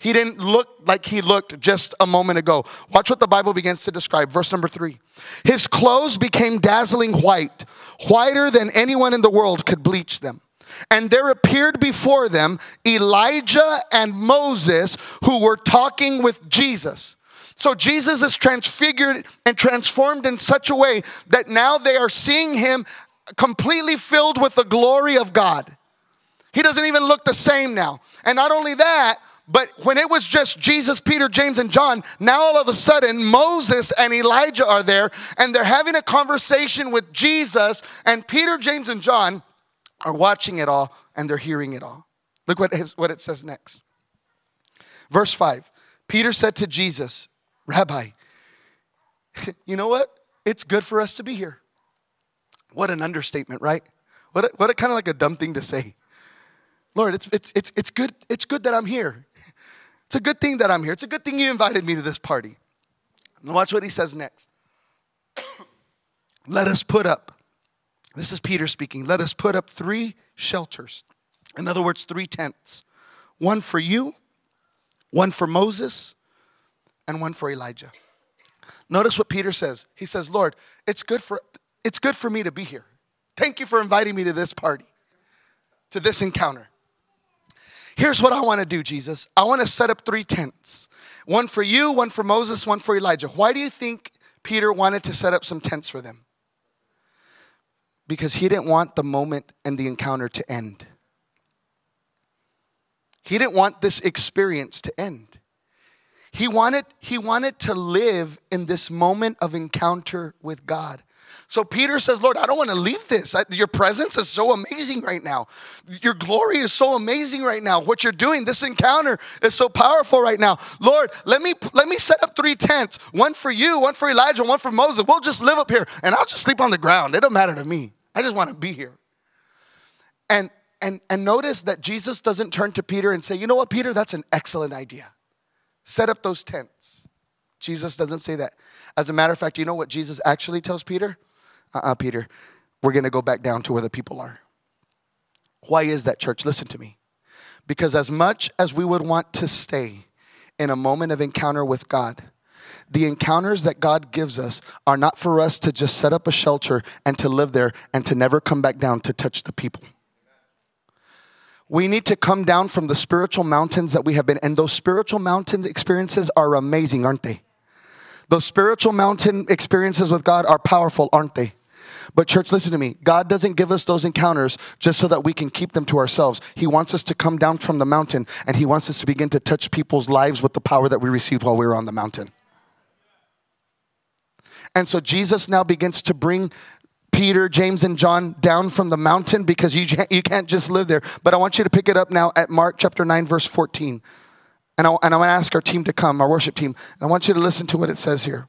He didn't look like he looked just a moment ago. Watch what the Bible begins to describe. Verse number three. His clothes became dazzling white, whiter than anyone in the world could bleach them. And there appeared before them Elijah and Moses who were talking with Jesus. So Jesus is transfigured and transformed in such a way that now they are seeing him completely filled with the glory of God. He doesn't even look the same now. And not only that, but when it was just Jesus, Peter, James, and John, now all of a sudden Moses and Elijah are there and they're having a conversation with Jesus, and Peter, James, and John are watching it all and they're hearing it all. Look what, his, what it says next. Verse 5 Peter said to Jesus, Rabbi, you know what? It's good for us to be here. What an understatement, right? What a, what a kind of like a dumb thing to say. Lord, it's, it's, it's, it's, good, it's good that I'm here. It's a good thing that I'm here. It's a good thing you invited me to this party. And watch what he says next. Let us put up, this is Peter speaking, let us put up three shelters. In other words, three tents one for you, one for Moses, and one for Elijah. Notice what Peter says. He says, Lord, it's good for, it's good for me to be here. Thank you for inviting me to this party, to this encounter. Here's what I want to do, Jesus. I want to set up three tents one for you, one for Moses, one for Elijah. Why do you think Peter wanted to set up some tents for them? Because he didn't want the moment and the encounter to end. He didn't want this experience to end. He wanted, he wanted to live in this moment of encounter with God. So Peter says, Lord, I don't want to leave this. Your presence is so amazing right now. Your glory is so amazing right now. What you're doing, this encounter is so powerful right now. Lord, let me let me set up three tents. One for you, one for Elijah, one for Moses. We'll just live up here and I'll just sleep on the ground. It don't matter to me. I just want to be here. And and and notice that Jesus doesn't turn to Peter and say, "You know what, Peter, that's an excellent idea. Set up those tents." Jesus doesn't say that. As a matter of fact, you know what Jesus actually tells Peter? uh uh Peter, we're going to go back down to where the people are. Why is that, church? Listen to me. Because as much as we would want to stay in a moment of encounter with God, the encounters that God gives us are not for us to just set up a shelter and to live there and to never come back down to touch the people. We need to come down from the spiritual mountains that we have been, and those spiritual mountain experiences are amazing, aren't they? Those spiritual mountain experiences with God are powerful, aren't they? But, church, listen to me. God doesn't give us those encounters just so that we can keep them to ourselves. He wants us to come down from the mountain and He wants us to begin to touch people's lives with the power that we received while we were on the mountain. And so, Jesus now begins to bring Peter, James, and John down from the mountain because you, you can't just live there. But I want you to pick it up now at Mark chapter 9, verse 14. And, I, and I'm going to ask our team to come, our worship team. And I want you to listen to what it says here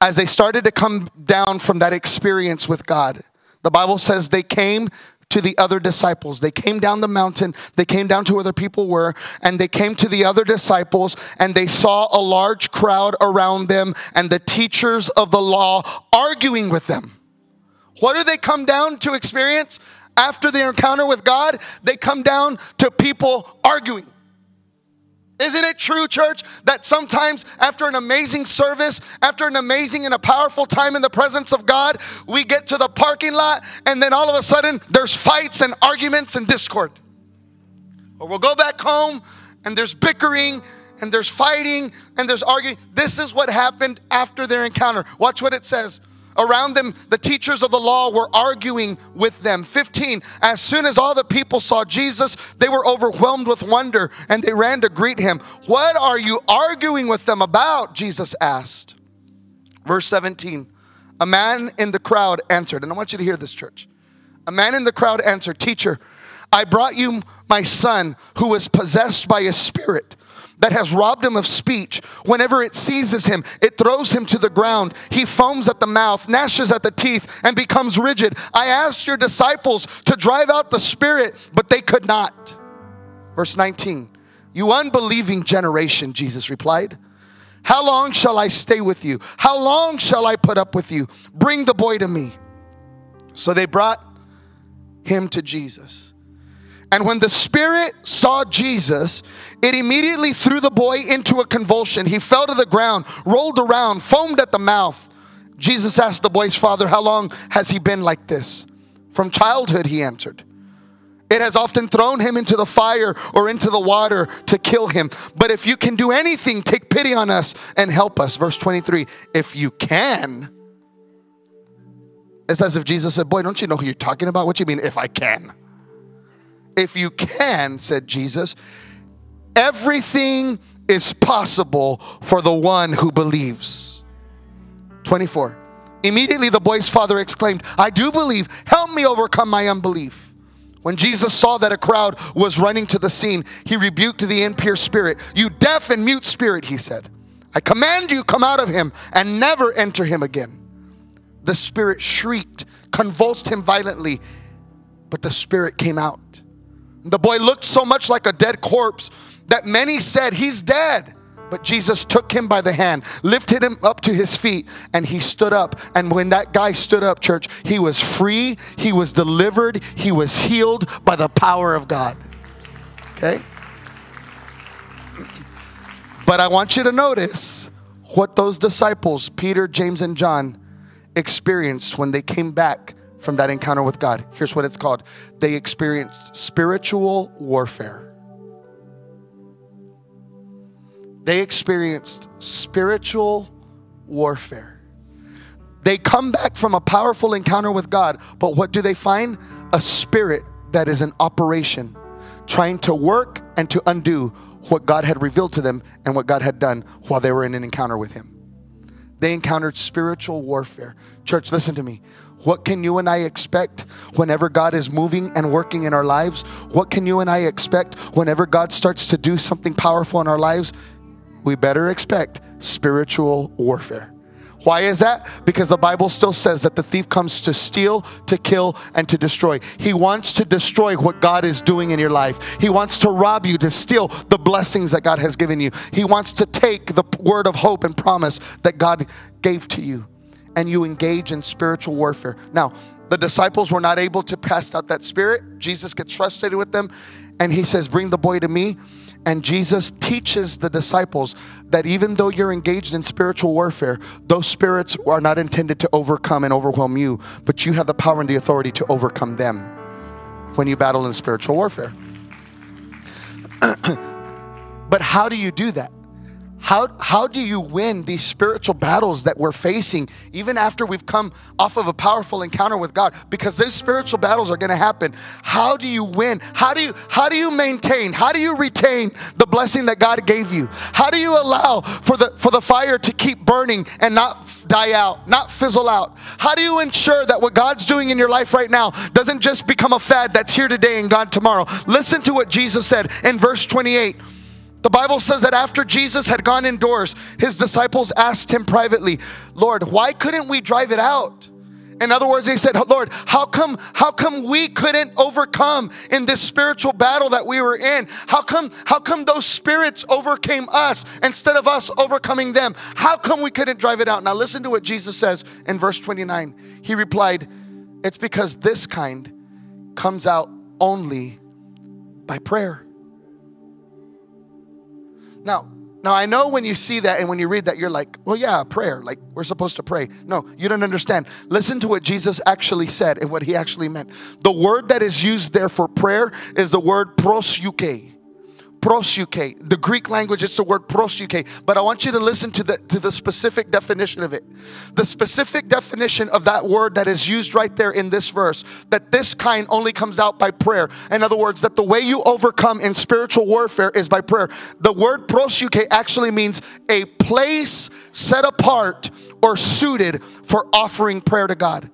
as they started to come down from that experience with God, the Bible says they came to the other disciples. They came down the mountain, they came down to where the people were, and they came to the other disciples, and they saw a large crowd around them and the teachers of the law arguing with them. What do they come down to experience after their encounter with God? They come down to people arguing. Isn't it true, church, that sometimes after an amazing service, after an amazing and a powerful time in the presence of God, we get to the parking lot and then all of a sudden there's fights and arguments and discord? Or we'll go back home and there's bickering and there's fighting and there's arguing. This is what happened after their encounter. Watch what it says. Around them, the teachers of the law were arguing with them. 15. As soon as all the people saw Jesus, they were overwhelmed with wonder and they ran to greet him. What are you arguing with them about? Jesus asked. Verse 17. A man in the crowd answered, and I want you to hear this, church. A man in the crowd answered, Teacher, I brought you my son who was possessed by a spirit that has robbed him of speech. Whenever it seizes him, it throws him to the ground. He foams at the mouth, gnashes at the teeth, and becomes rigid. I asked your disciples to drive out the spirit, but they could not. Verse 19 You unbelieving generation, Jesus replied. How long shall I stay with you? How long shall I put up with you? Bring the boy to me. So they brought him to Jesus. And when the spirit saw Jesus, it immediately threw the boy into a convulsion. He fell to the ground, rolled around, foamed at the mouth. Jesus asked the boy's father, How long has he been like this? From childhood, he answered. It has often thrown him into the fire or into the water to kill him. But if you can do anything, take pity on us and help us. Verse 23 If you can, it's as if Jesus said, Boy, don't you know who you're talking about? What you mean, if I can? If you can, said Jesus, everything is possible for the one who believes. 24. Immediately the boy's father exclaimed, I do believe. Help me overcome my unbelief. When Jesus saw that a crowd was running to the scene, he rebuked the impure spirit. You deaf and mute spirit, he said. I command you, come out of him and never enter him again. The spirit shrieked, convulsed him violently, but the spirit came out. The boy looked so much like a dead corpse that many said, He's dead. But Jesus took him by the hand, lifted him up to his feet, and he stood up. And when that guy stood up, church, he was free, he was delivered, he was healed by the power of God. Okay? But I want you to notice what those disciples, Peter, James, and John, experienced when they came back from that encounter with God. Here's what it's called they experienced spiritual warfare. They experienced spiritual warfare. They come back from a powerful encounter with God, but what do they find? A spirit that is in operation, trying to work and to undo what God had revealed to them and what God had done while they were in an encounter with Him. They encountered spiritual warfare. Church, listen to me. What can you and I expect whenever God is moving and working in our lives? What can you and I expect whenever God starts to do something powerful in our lives? We better expect spiritual warfare. Why is that? Because the Bible still says that the thief comes to steal, to kill, and to destroy. He wants to destroy what God is doing in your life. He wants to rob you, to steal the blessings that God has given you. He wants to take the word of hope and promise that God gave to you and you engage in spiritual warfare. Now, the disciples were not able to cast out that spirit. Jesus gets frustrated with them and he says, Bring the boy to me. And Jesus teaches the disciples that even though you're engaged in spiritual warfare, those spirits are not intended to overcome and overwhelm you, but you have the power and the authority to overcome them when you battle in spiritual warfare. but how do you do that? How, how do you win these spiritual battles that we're facing even after we've come off of a powerful encounter with God? Because these spiritual battles are going to happen. How do you win? How do you how do you maintain? How do you retain the blessing that God gave you? How do you allow for the for the fire to keep burning and not die out, not fizzle out? How do you ensure that what God's doing in your life right now doesn't just become a fad that's here today and gone tomorrow? Listen to what Jesus said in verse 28. The Bible says that after Jesus had gone indoors, his disciples asked him privately, Lord, why couldn't we drive it out? In other words, they said, Lord, how come, how come we couldn't overcome in this spiritual battle that we were in? How come, how come those spirits overcame us instead of us overcoming them? How come we couldn't drive it out? Now listen to what Jesus says in verse 29. He replied, It's because this kind comes out only by prayer. Now, now I know when you see that and when you read that, you're like, well, yeah, prayer. Like we're supposed to pray. No, you don't understand. Listen to what Jesus actually said and what he actually meant. The word that is used there for prayer is the word proseuche. Proseuche. The Greek language, it's the word proseuche. But I want you to listen to the to the specific definition of it. The specific definition of that word that is used right there in this verse, that this kind only comes out by prayer. In other words, that the way you overcome in spiritual warfare is by prayer. The word proseuche actually means a place set apart or suited for offering prayer to God.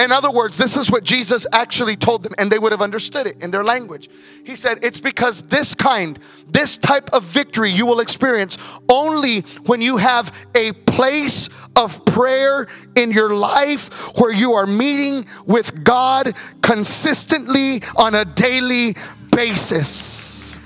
In other words, this is what Jesus actually told them, and they would have understood it in their language. He said, It's because this kind, this type of victory you will experience only when you have a place of prayer in your life where you are meeting with God consistently on a daily basis.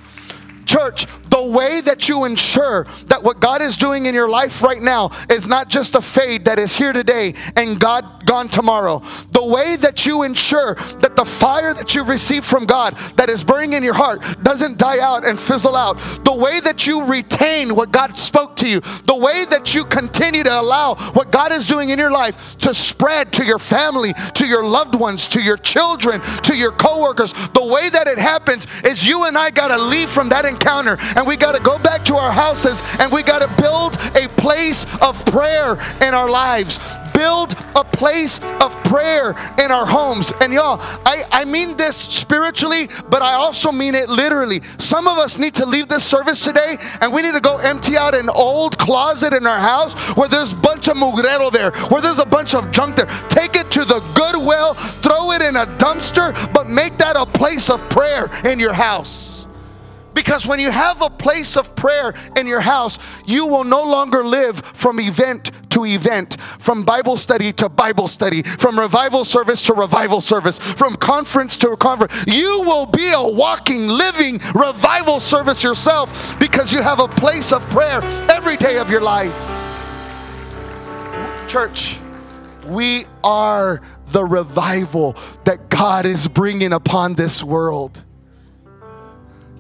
Church, the way that you ensure that what God is doing in your life right now is not just a fade that is here today and God gone tomorrow. The way that you ensure that the fire that you receive from God that is burning in your heart doesn't die out and fizzle out. The way that you retain what God spoke to you. The way that you continue to allow what God is doing in your life to spread to your family, to your loved ones, to your children, to your coworkers. The way that it happens is you and I got to leave from that encounter and we got to go back to our houses and we got to build a place of prayer in our lives. Build a place of prayer in our homes. And y'all, I, I mean this spiritually, but I also mean it literally. Some of us need to leave this service today and we need to go empty out an old closet in our house where there's a bunch of mugrero there, where there's a bunch of junk there. Take it to the goodwill, throw it in a dumpster, but make that a place of prayer in your house. Because when you have a place of prayer in your house, you will no longer live from event to event, from Bible study to Bible study, from revival service to revival service, from conference to conference. You will be a walking, living revival service yourself because you have a place of prayer every day of your life. Church, we are the revival that God is bringing upon this world.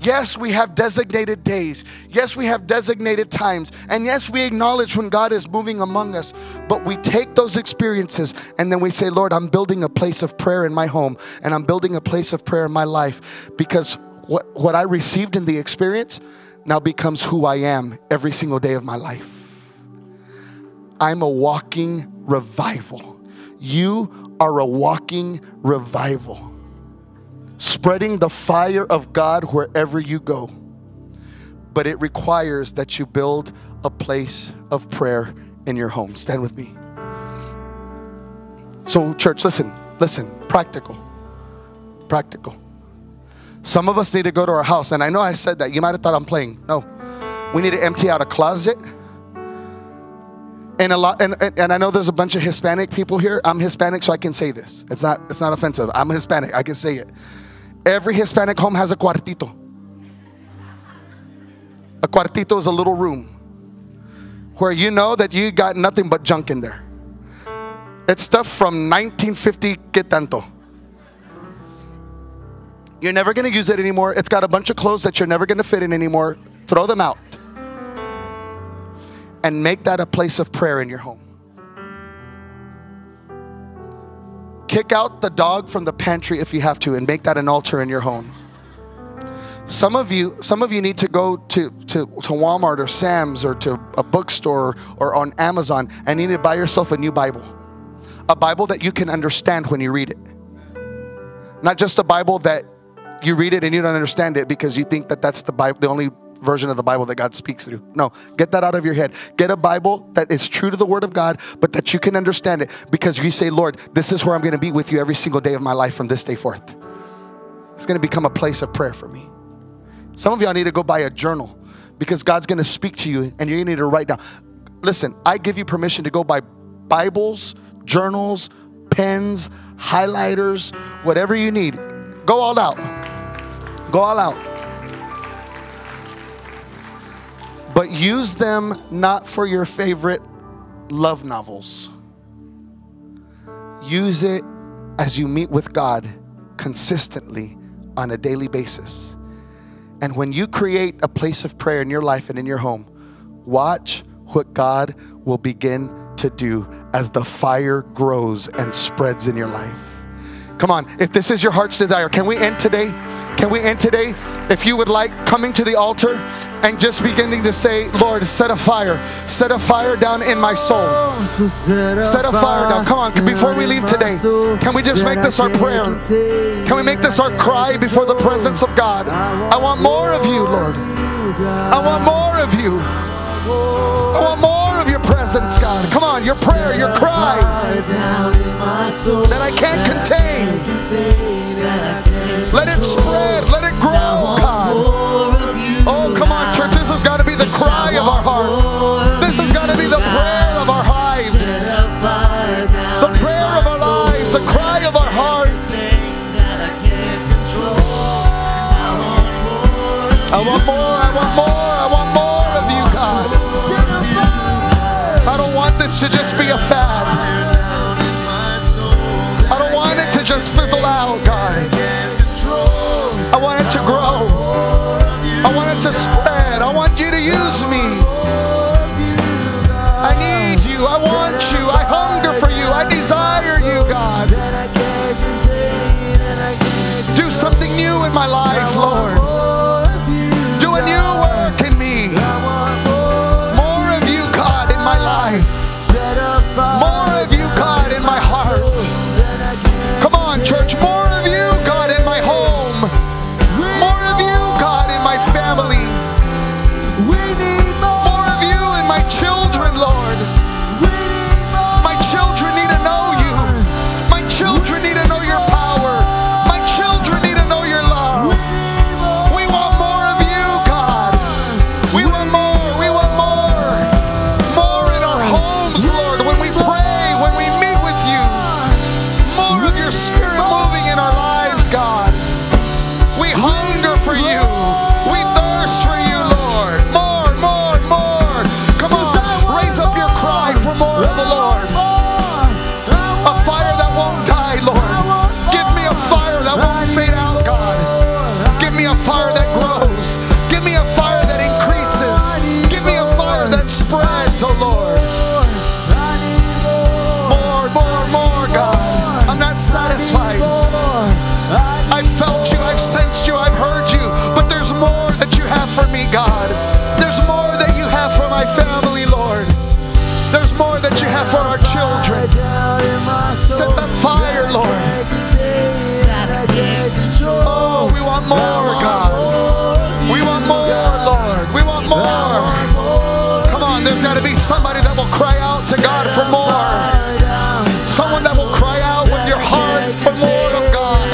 Yes, we have designated days. Yes, we have designated times. And yes, we acknowledge when God is moving among us. But we take those experiences and then we say, Lord, I'm building a place of prayer in my home and I'm building a place of prayer in my life because what, what I received in the experience now becomes who I am every single day of my life. I'm a walking revival. You are a walking revival spreading the fire of God wherever you go. But it requires that you build a place of prayer in your home. Stand with me. So, church, listen, listen, practical. Practical. Some of us need to go to our house, and I know I said that. You might have thought I'm playing. No. We need to empty out a closet. And a lot and, and, and I know there's a bunch of Hispanic people here. I'm Hispanic, so I can say this. It's not it's not offensive. I'm Hispanic. I can say it. Every Hispanic home has a cuartito. A cuartito is a little room where you know that you got nothing but junk in there. It's stuff from 1950 que tanto. You're never going to use it anymore. It's got a bunch of clothes that you're never going to fit in anymore. Throw them out. And make that a place of prayer in your home. Kick out the dog from the pantry if you have to and make that an altar in your home. Some of you, some of you need to go to, to, to Walmart or Sam's or to a bookstore or on Amazon and you need to buy yourself a new Bible. A Bible that you can understand when you read it. Not just a Bible that you read it and you don't understand it because you think that that's the Bible, the only version of the Bible that God speaks through. No, get that out of your head. Get a Bible that is true to the Word of God, but that you can understand it because you say, Lord, this is where I'm going to be with you every single day of my life from this day forth. It's going to become a place of prayer for me. Some of y'all need to go buy a journal because God's going to speak to you and you need to write down. Listen, I give you permission to go buy Bibles, journals, pens, highlighters, whatever you need. Go all out. Go all out. But use them not for your favorite love novels. Use it as you meet with God consistently on a daily basis. And when you create a place of prayer in your life and in your home, watch what God will begin to do as the fire grows and spreads in your life. Come on, if this is your heart's desire, can we end today? Can we end today? If you would like coming to the altar and just beginning to say, Lord, set a fire, set a fire down in my soul. Set a fire down. Come on, before we leave today, can we just make this our prayer? Can we make this our cry before the presence of God? I want more of you, Lord. I want more of you. I want more of your presence, God. Come on, your prayer, your cry that I can't contain. Let it spread, let it grow, God. Oh, come on, church. This has got to be the cry of our heart. This has got to be the prayer of our lives. The prayer of our lives, the cry of our heart. I want more, I want more, I want more of you, God. I don't want this to just be a fad. I don't want it to just fizzle out, God. I my family, Lord. There's more that you have for our children. Set that fire, Lord. Oh, we want more, God. We want more, Lord. We want more. Come on, there's got to be somebody that will cry out to God for more. Someone that will cry out with your heart for more of God.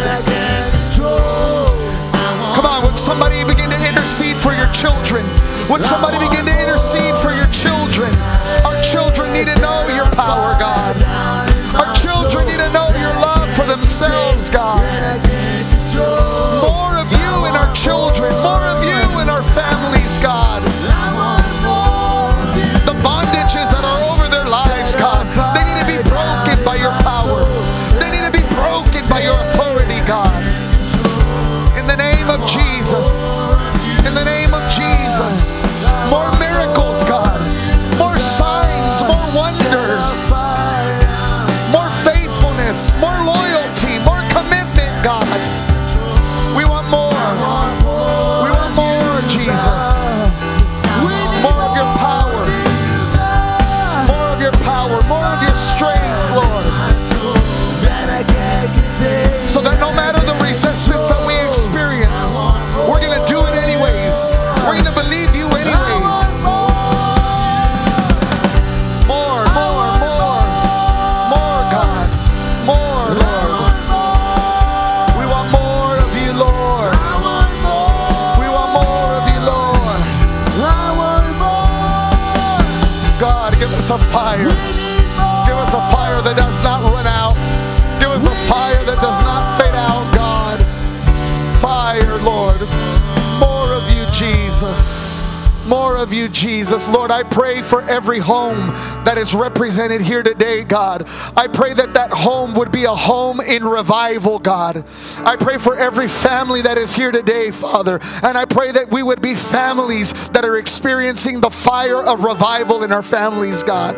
Come on, would somebody begin to intercede for your children? Would somebody begin to us a fire. Give us a fire that does not run out. Give us a fire that does not fade out, God. Fire, Lord. More of you, Jesus. More of you, Jesus. Lord, I pray for every home that is represented here today, God. I pray that that home would be a home in revival, God. I pray for every family that is here today, Father. And I pray that we would be families that are experiencing the fire of revival in our families, God.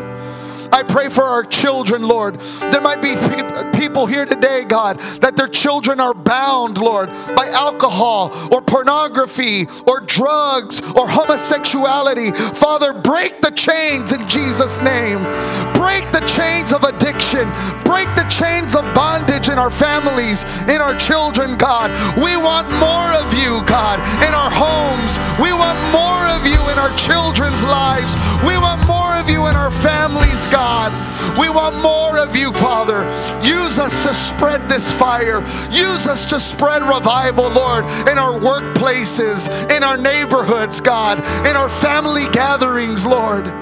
I pray for our children, Lord. There might be pe- people here today, God, that their children are bound, Lord, by alcohol or pornography or drugs or homosexuality. Father, break the chains in Jesus' name. Break the chains of addiction. Break the chains of bondage in our families, in our children, God. We want more of you, God, in our homes. We want more of you in our children's lives. We want more of you in our families, God. We want more of you, Father. Use us to spread this fire. Use us to spread revival, Lord, in our workplaces, in our neighborhoods, God, in our family gatherings, Lord.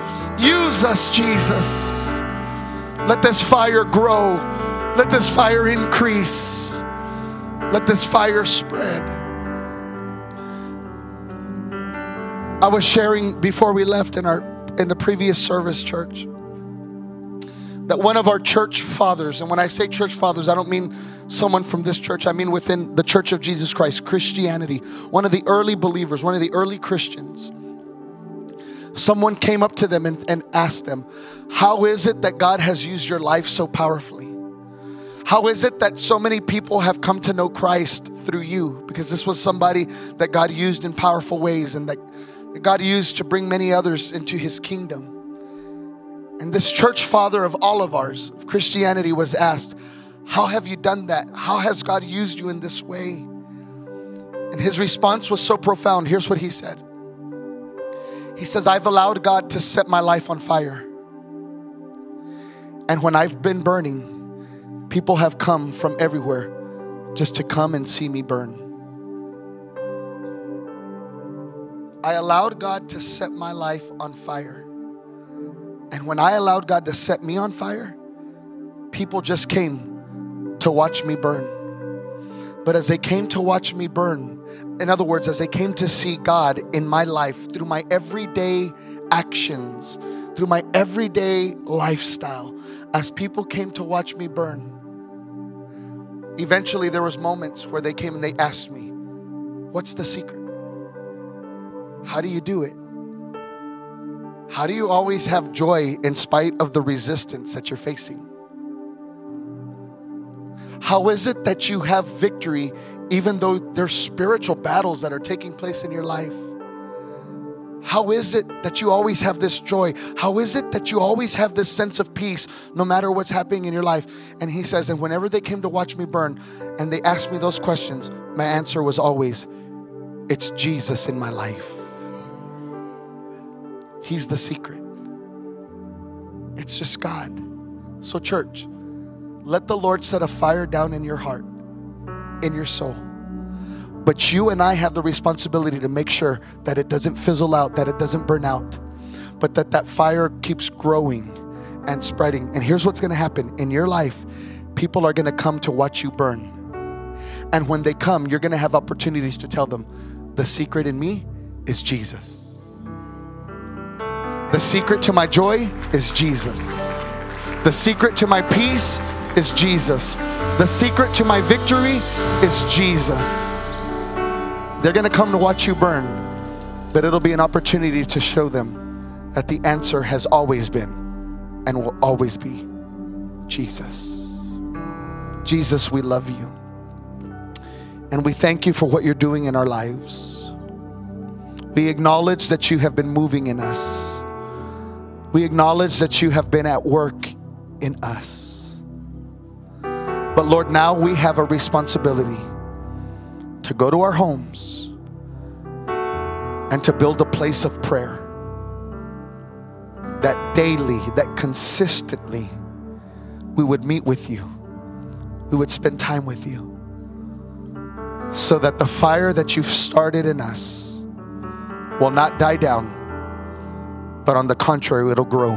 Use us, Jesus. Let this fire grow. Let this fire increase. Let this fire spread. I was sharing before we left in our in the previous service church that one of our church fathers, and when I say church fathers, I don't mean someone from this church, I mean within the church of Jesus Christ, Christianity, one of the early believers, one of the early Christians. Someone came up to them and, and asked them, How is it that God has used your life so powerfully? How is it that so many people have come to know Christ through you? Because this was somebody that God used in powerful ways and that God used to bring many others into his kingdom. And this church father of all of ours, of Christianity, was asked, How have you done that? How has God used you in this way? And his response was so profound. Here's what he said He says, I've allowed God to set my life on fire. And when I've been burning, people have come from everywhere just to come and see me burn. I allowed God to set my life on fire. And when I allowed God to set me on fire, people just came to watch me burn. But as they came to watch me burn, in other words, as they came to see God in my life through my everyday actions, through my everyday lifestyle, as people came to watch me burn, eventually there was moments where they came and they asked me, "What's the secret? How do you do it? How do you always have joy in spite of the resistance that you're facing? How is it that you have victory even though there's spiritual battles that are taking place in your life? How is it that you always have this joy? How is it that you always have this sense of peace no matter what's happening in your life? And he says, and whenever they came to watch me burn and they asked me those questions, my answer was always, it's Jesus in my life. He's the secret. It's just God. So, church, let the Lord set a fire down in your heart, in your soul. But you and I have the responsibility to make sure that it doesn't fizzle out, that it doesn't burn out, but that that fire keeps growing and spreading. And here's what's going to happen in your life people are going to come to watch you burn. And when they come, you're going to have opportunities to tell them the secret in me is Jesus. The secret to my joy is Jesus. The secret to my peace is Jesus. The secret to my victory is Jesus. They're going to come to watch you burn, but it'll be an opportunity to show them that the answer has always been and will always be Jesus. Jesus, we love you. And we thank you for what you're doing in our lives. We acknowledge that you have been moving in us. We acknowledge that you have been at work in us. But Lord, now we have a responsibility to go to our homes and to build a place of prayer that daily, that consistently, we would meet with you. We would spend time with you. So that the fire that you've started in us will not die down, but on the contrary, it'll grow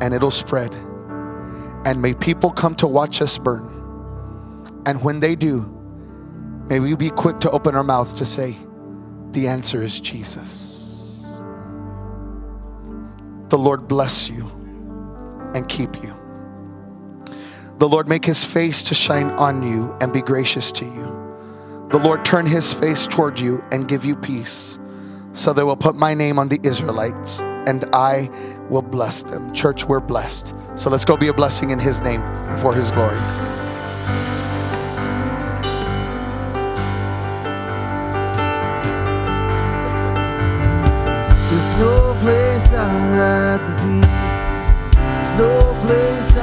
and it'll spread. And may people come to watch us burn. And when they do, may we be quick to open our mouths to say, the answer is Jesus. The Lord bless you and keep you. The Lord make his face to shine on you and be gracious to you. The Lord turn his face toward you and give you peace. So they will put my name on the Israelites and I will bless them. Church, we're blessed. So let's go be a blessing in his name and for his glory. There's no place I'd rather be. There's no place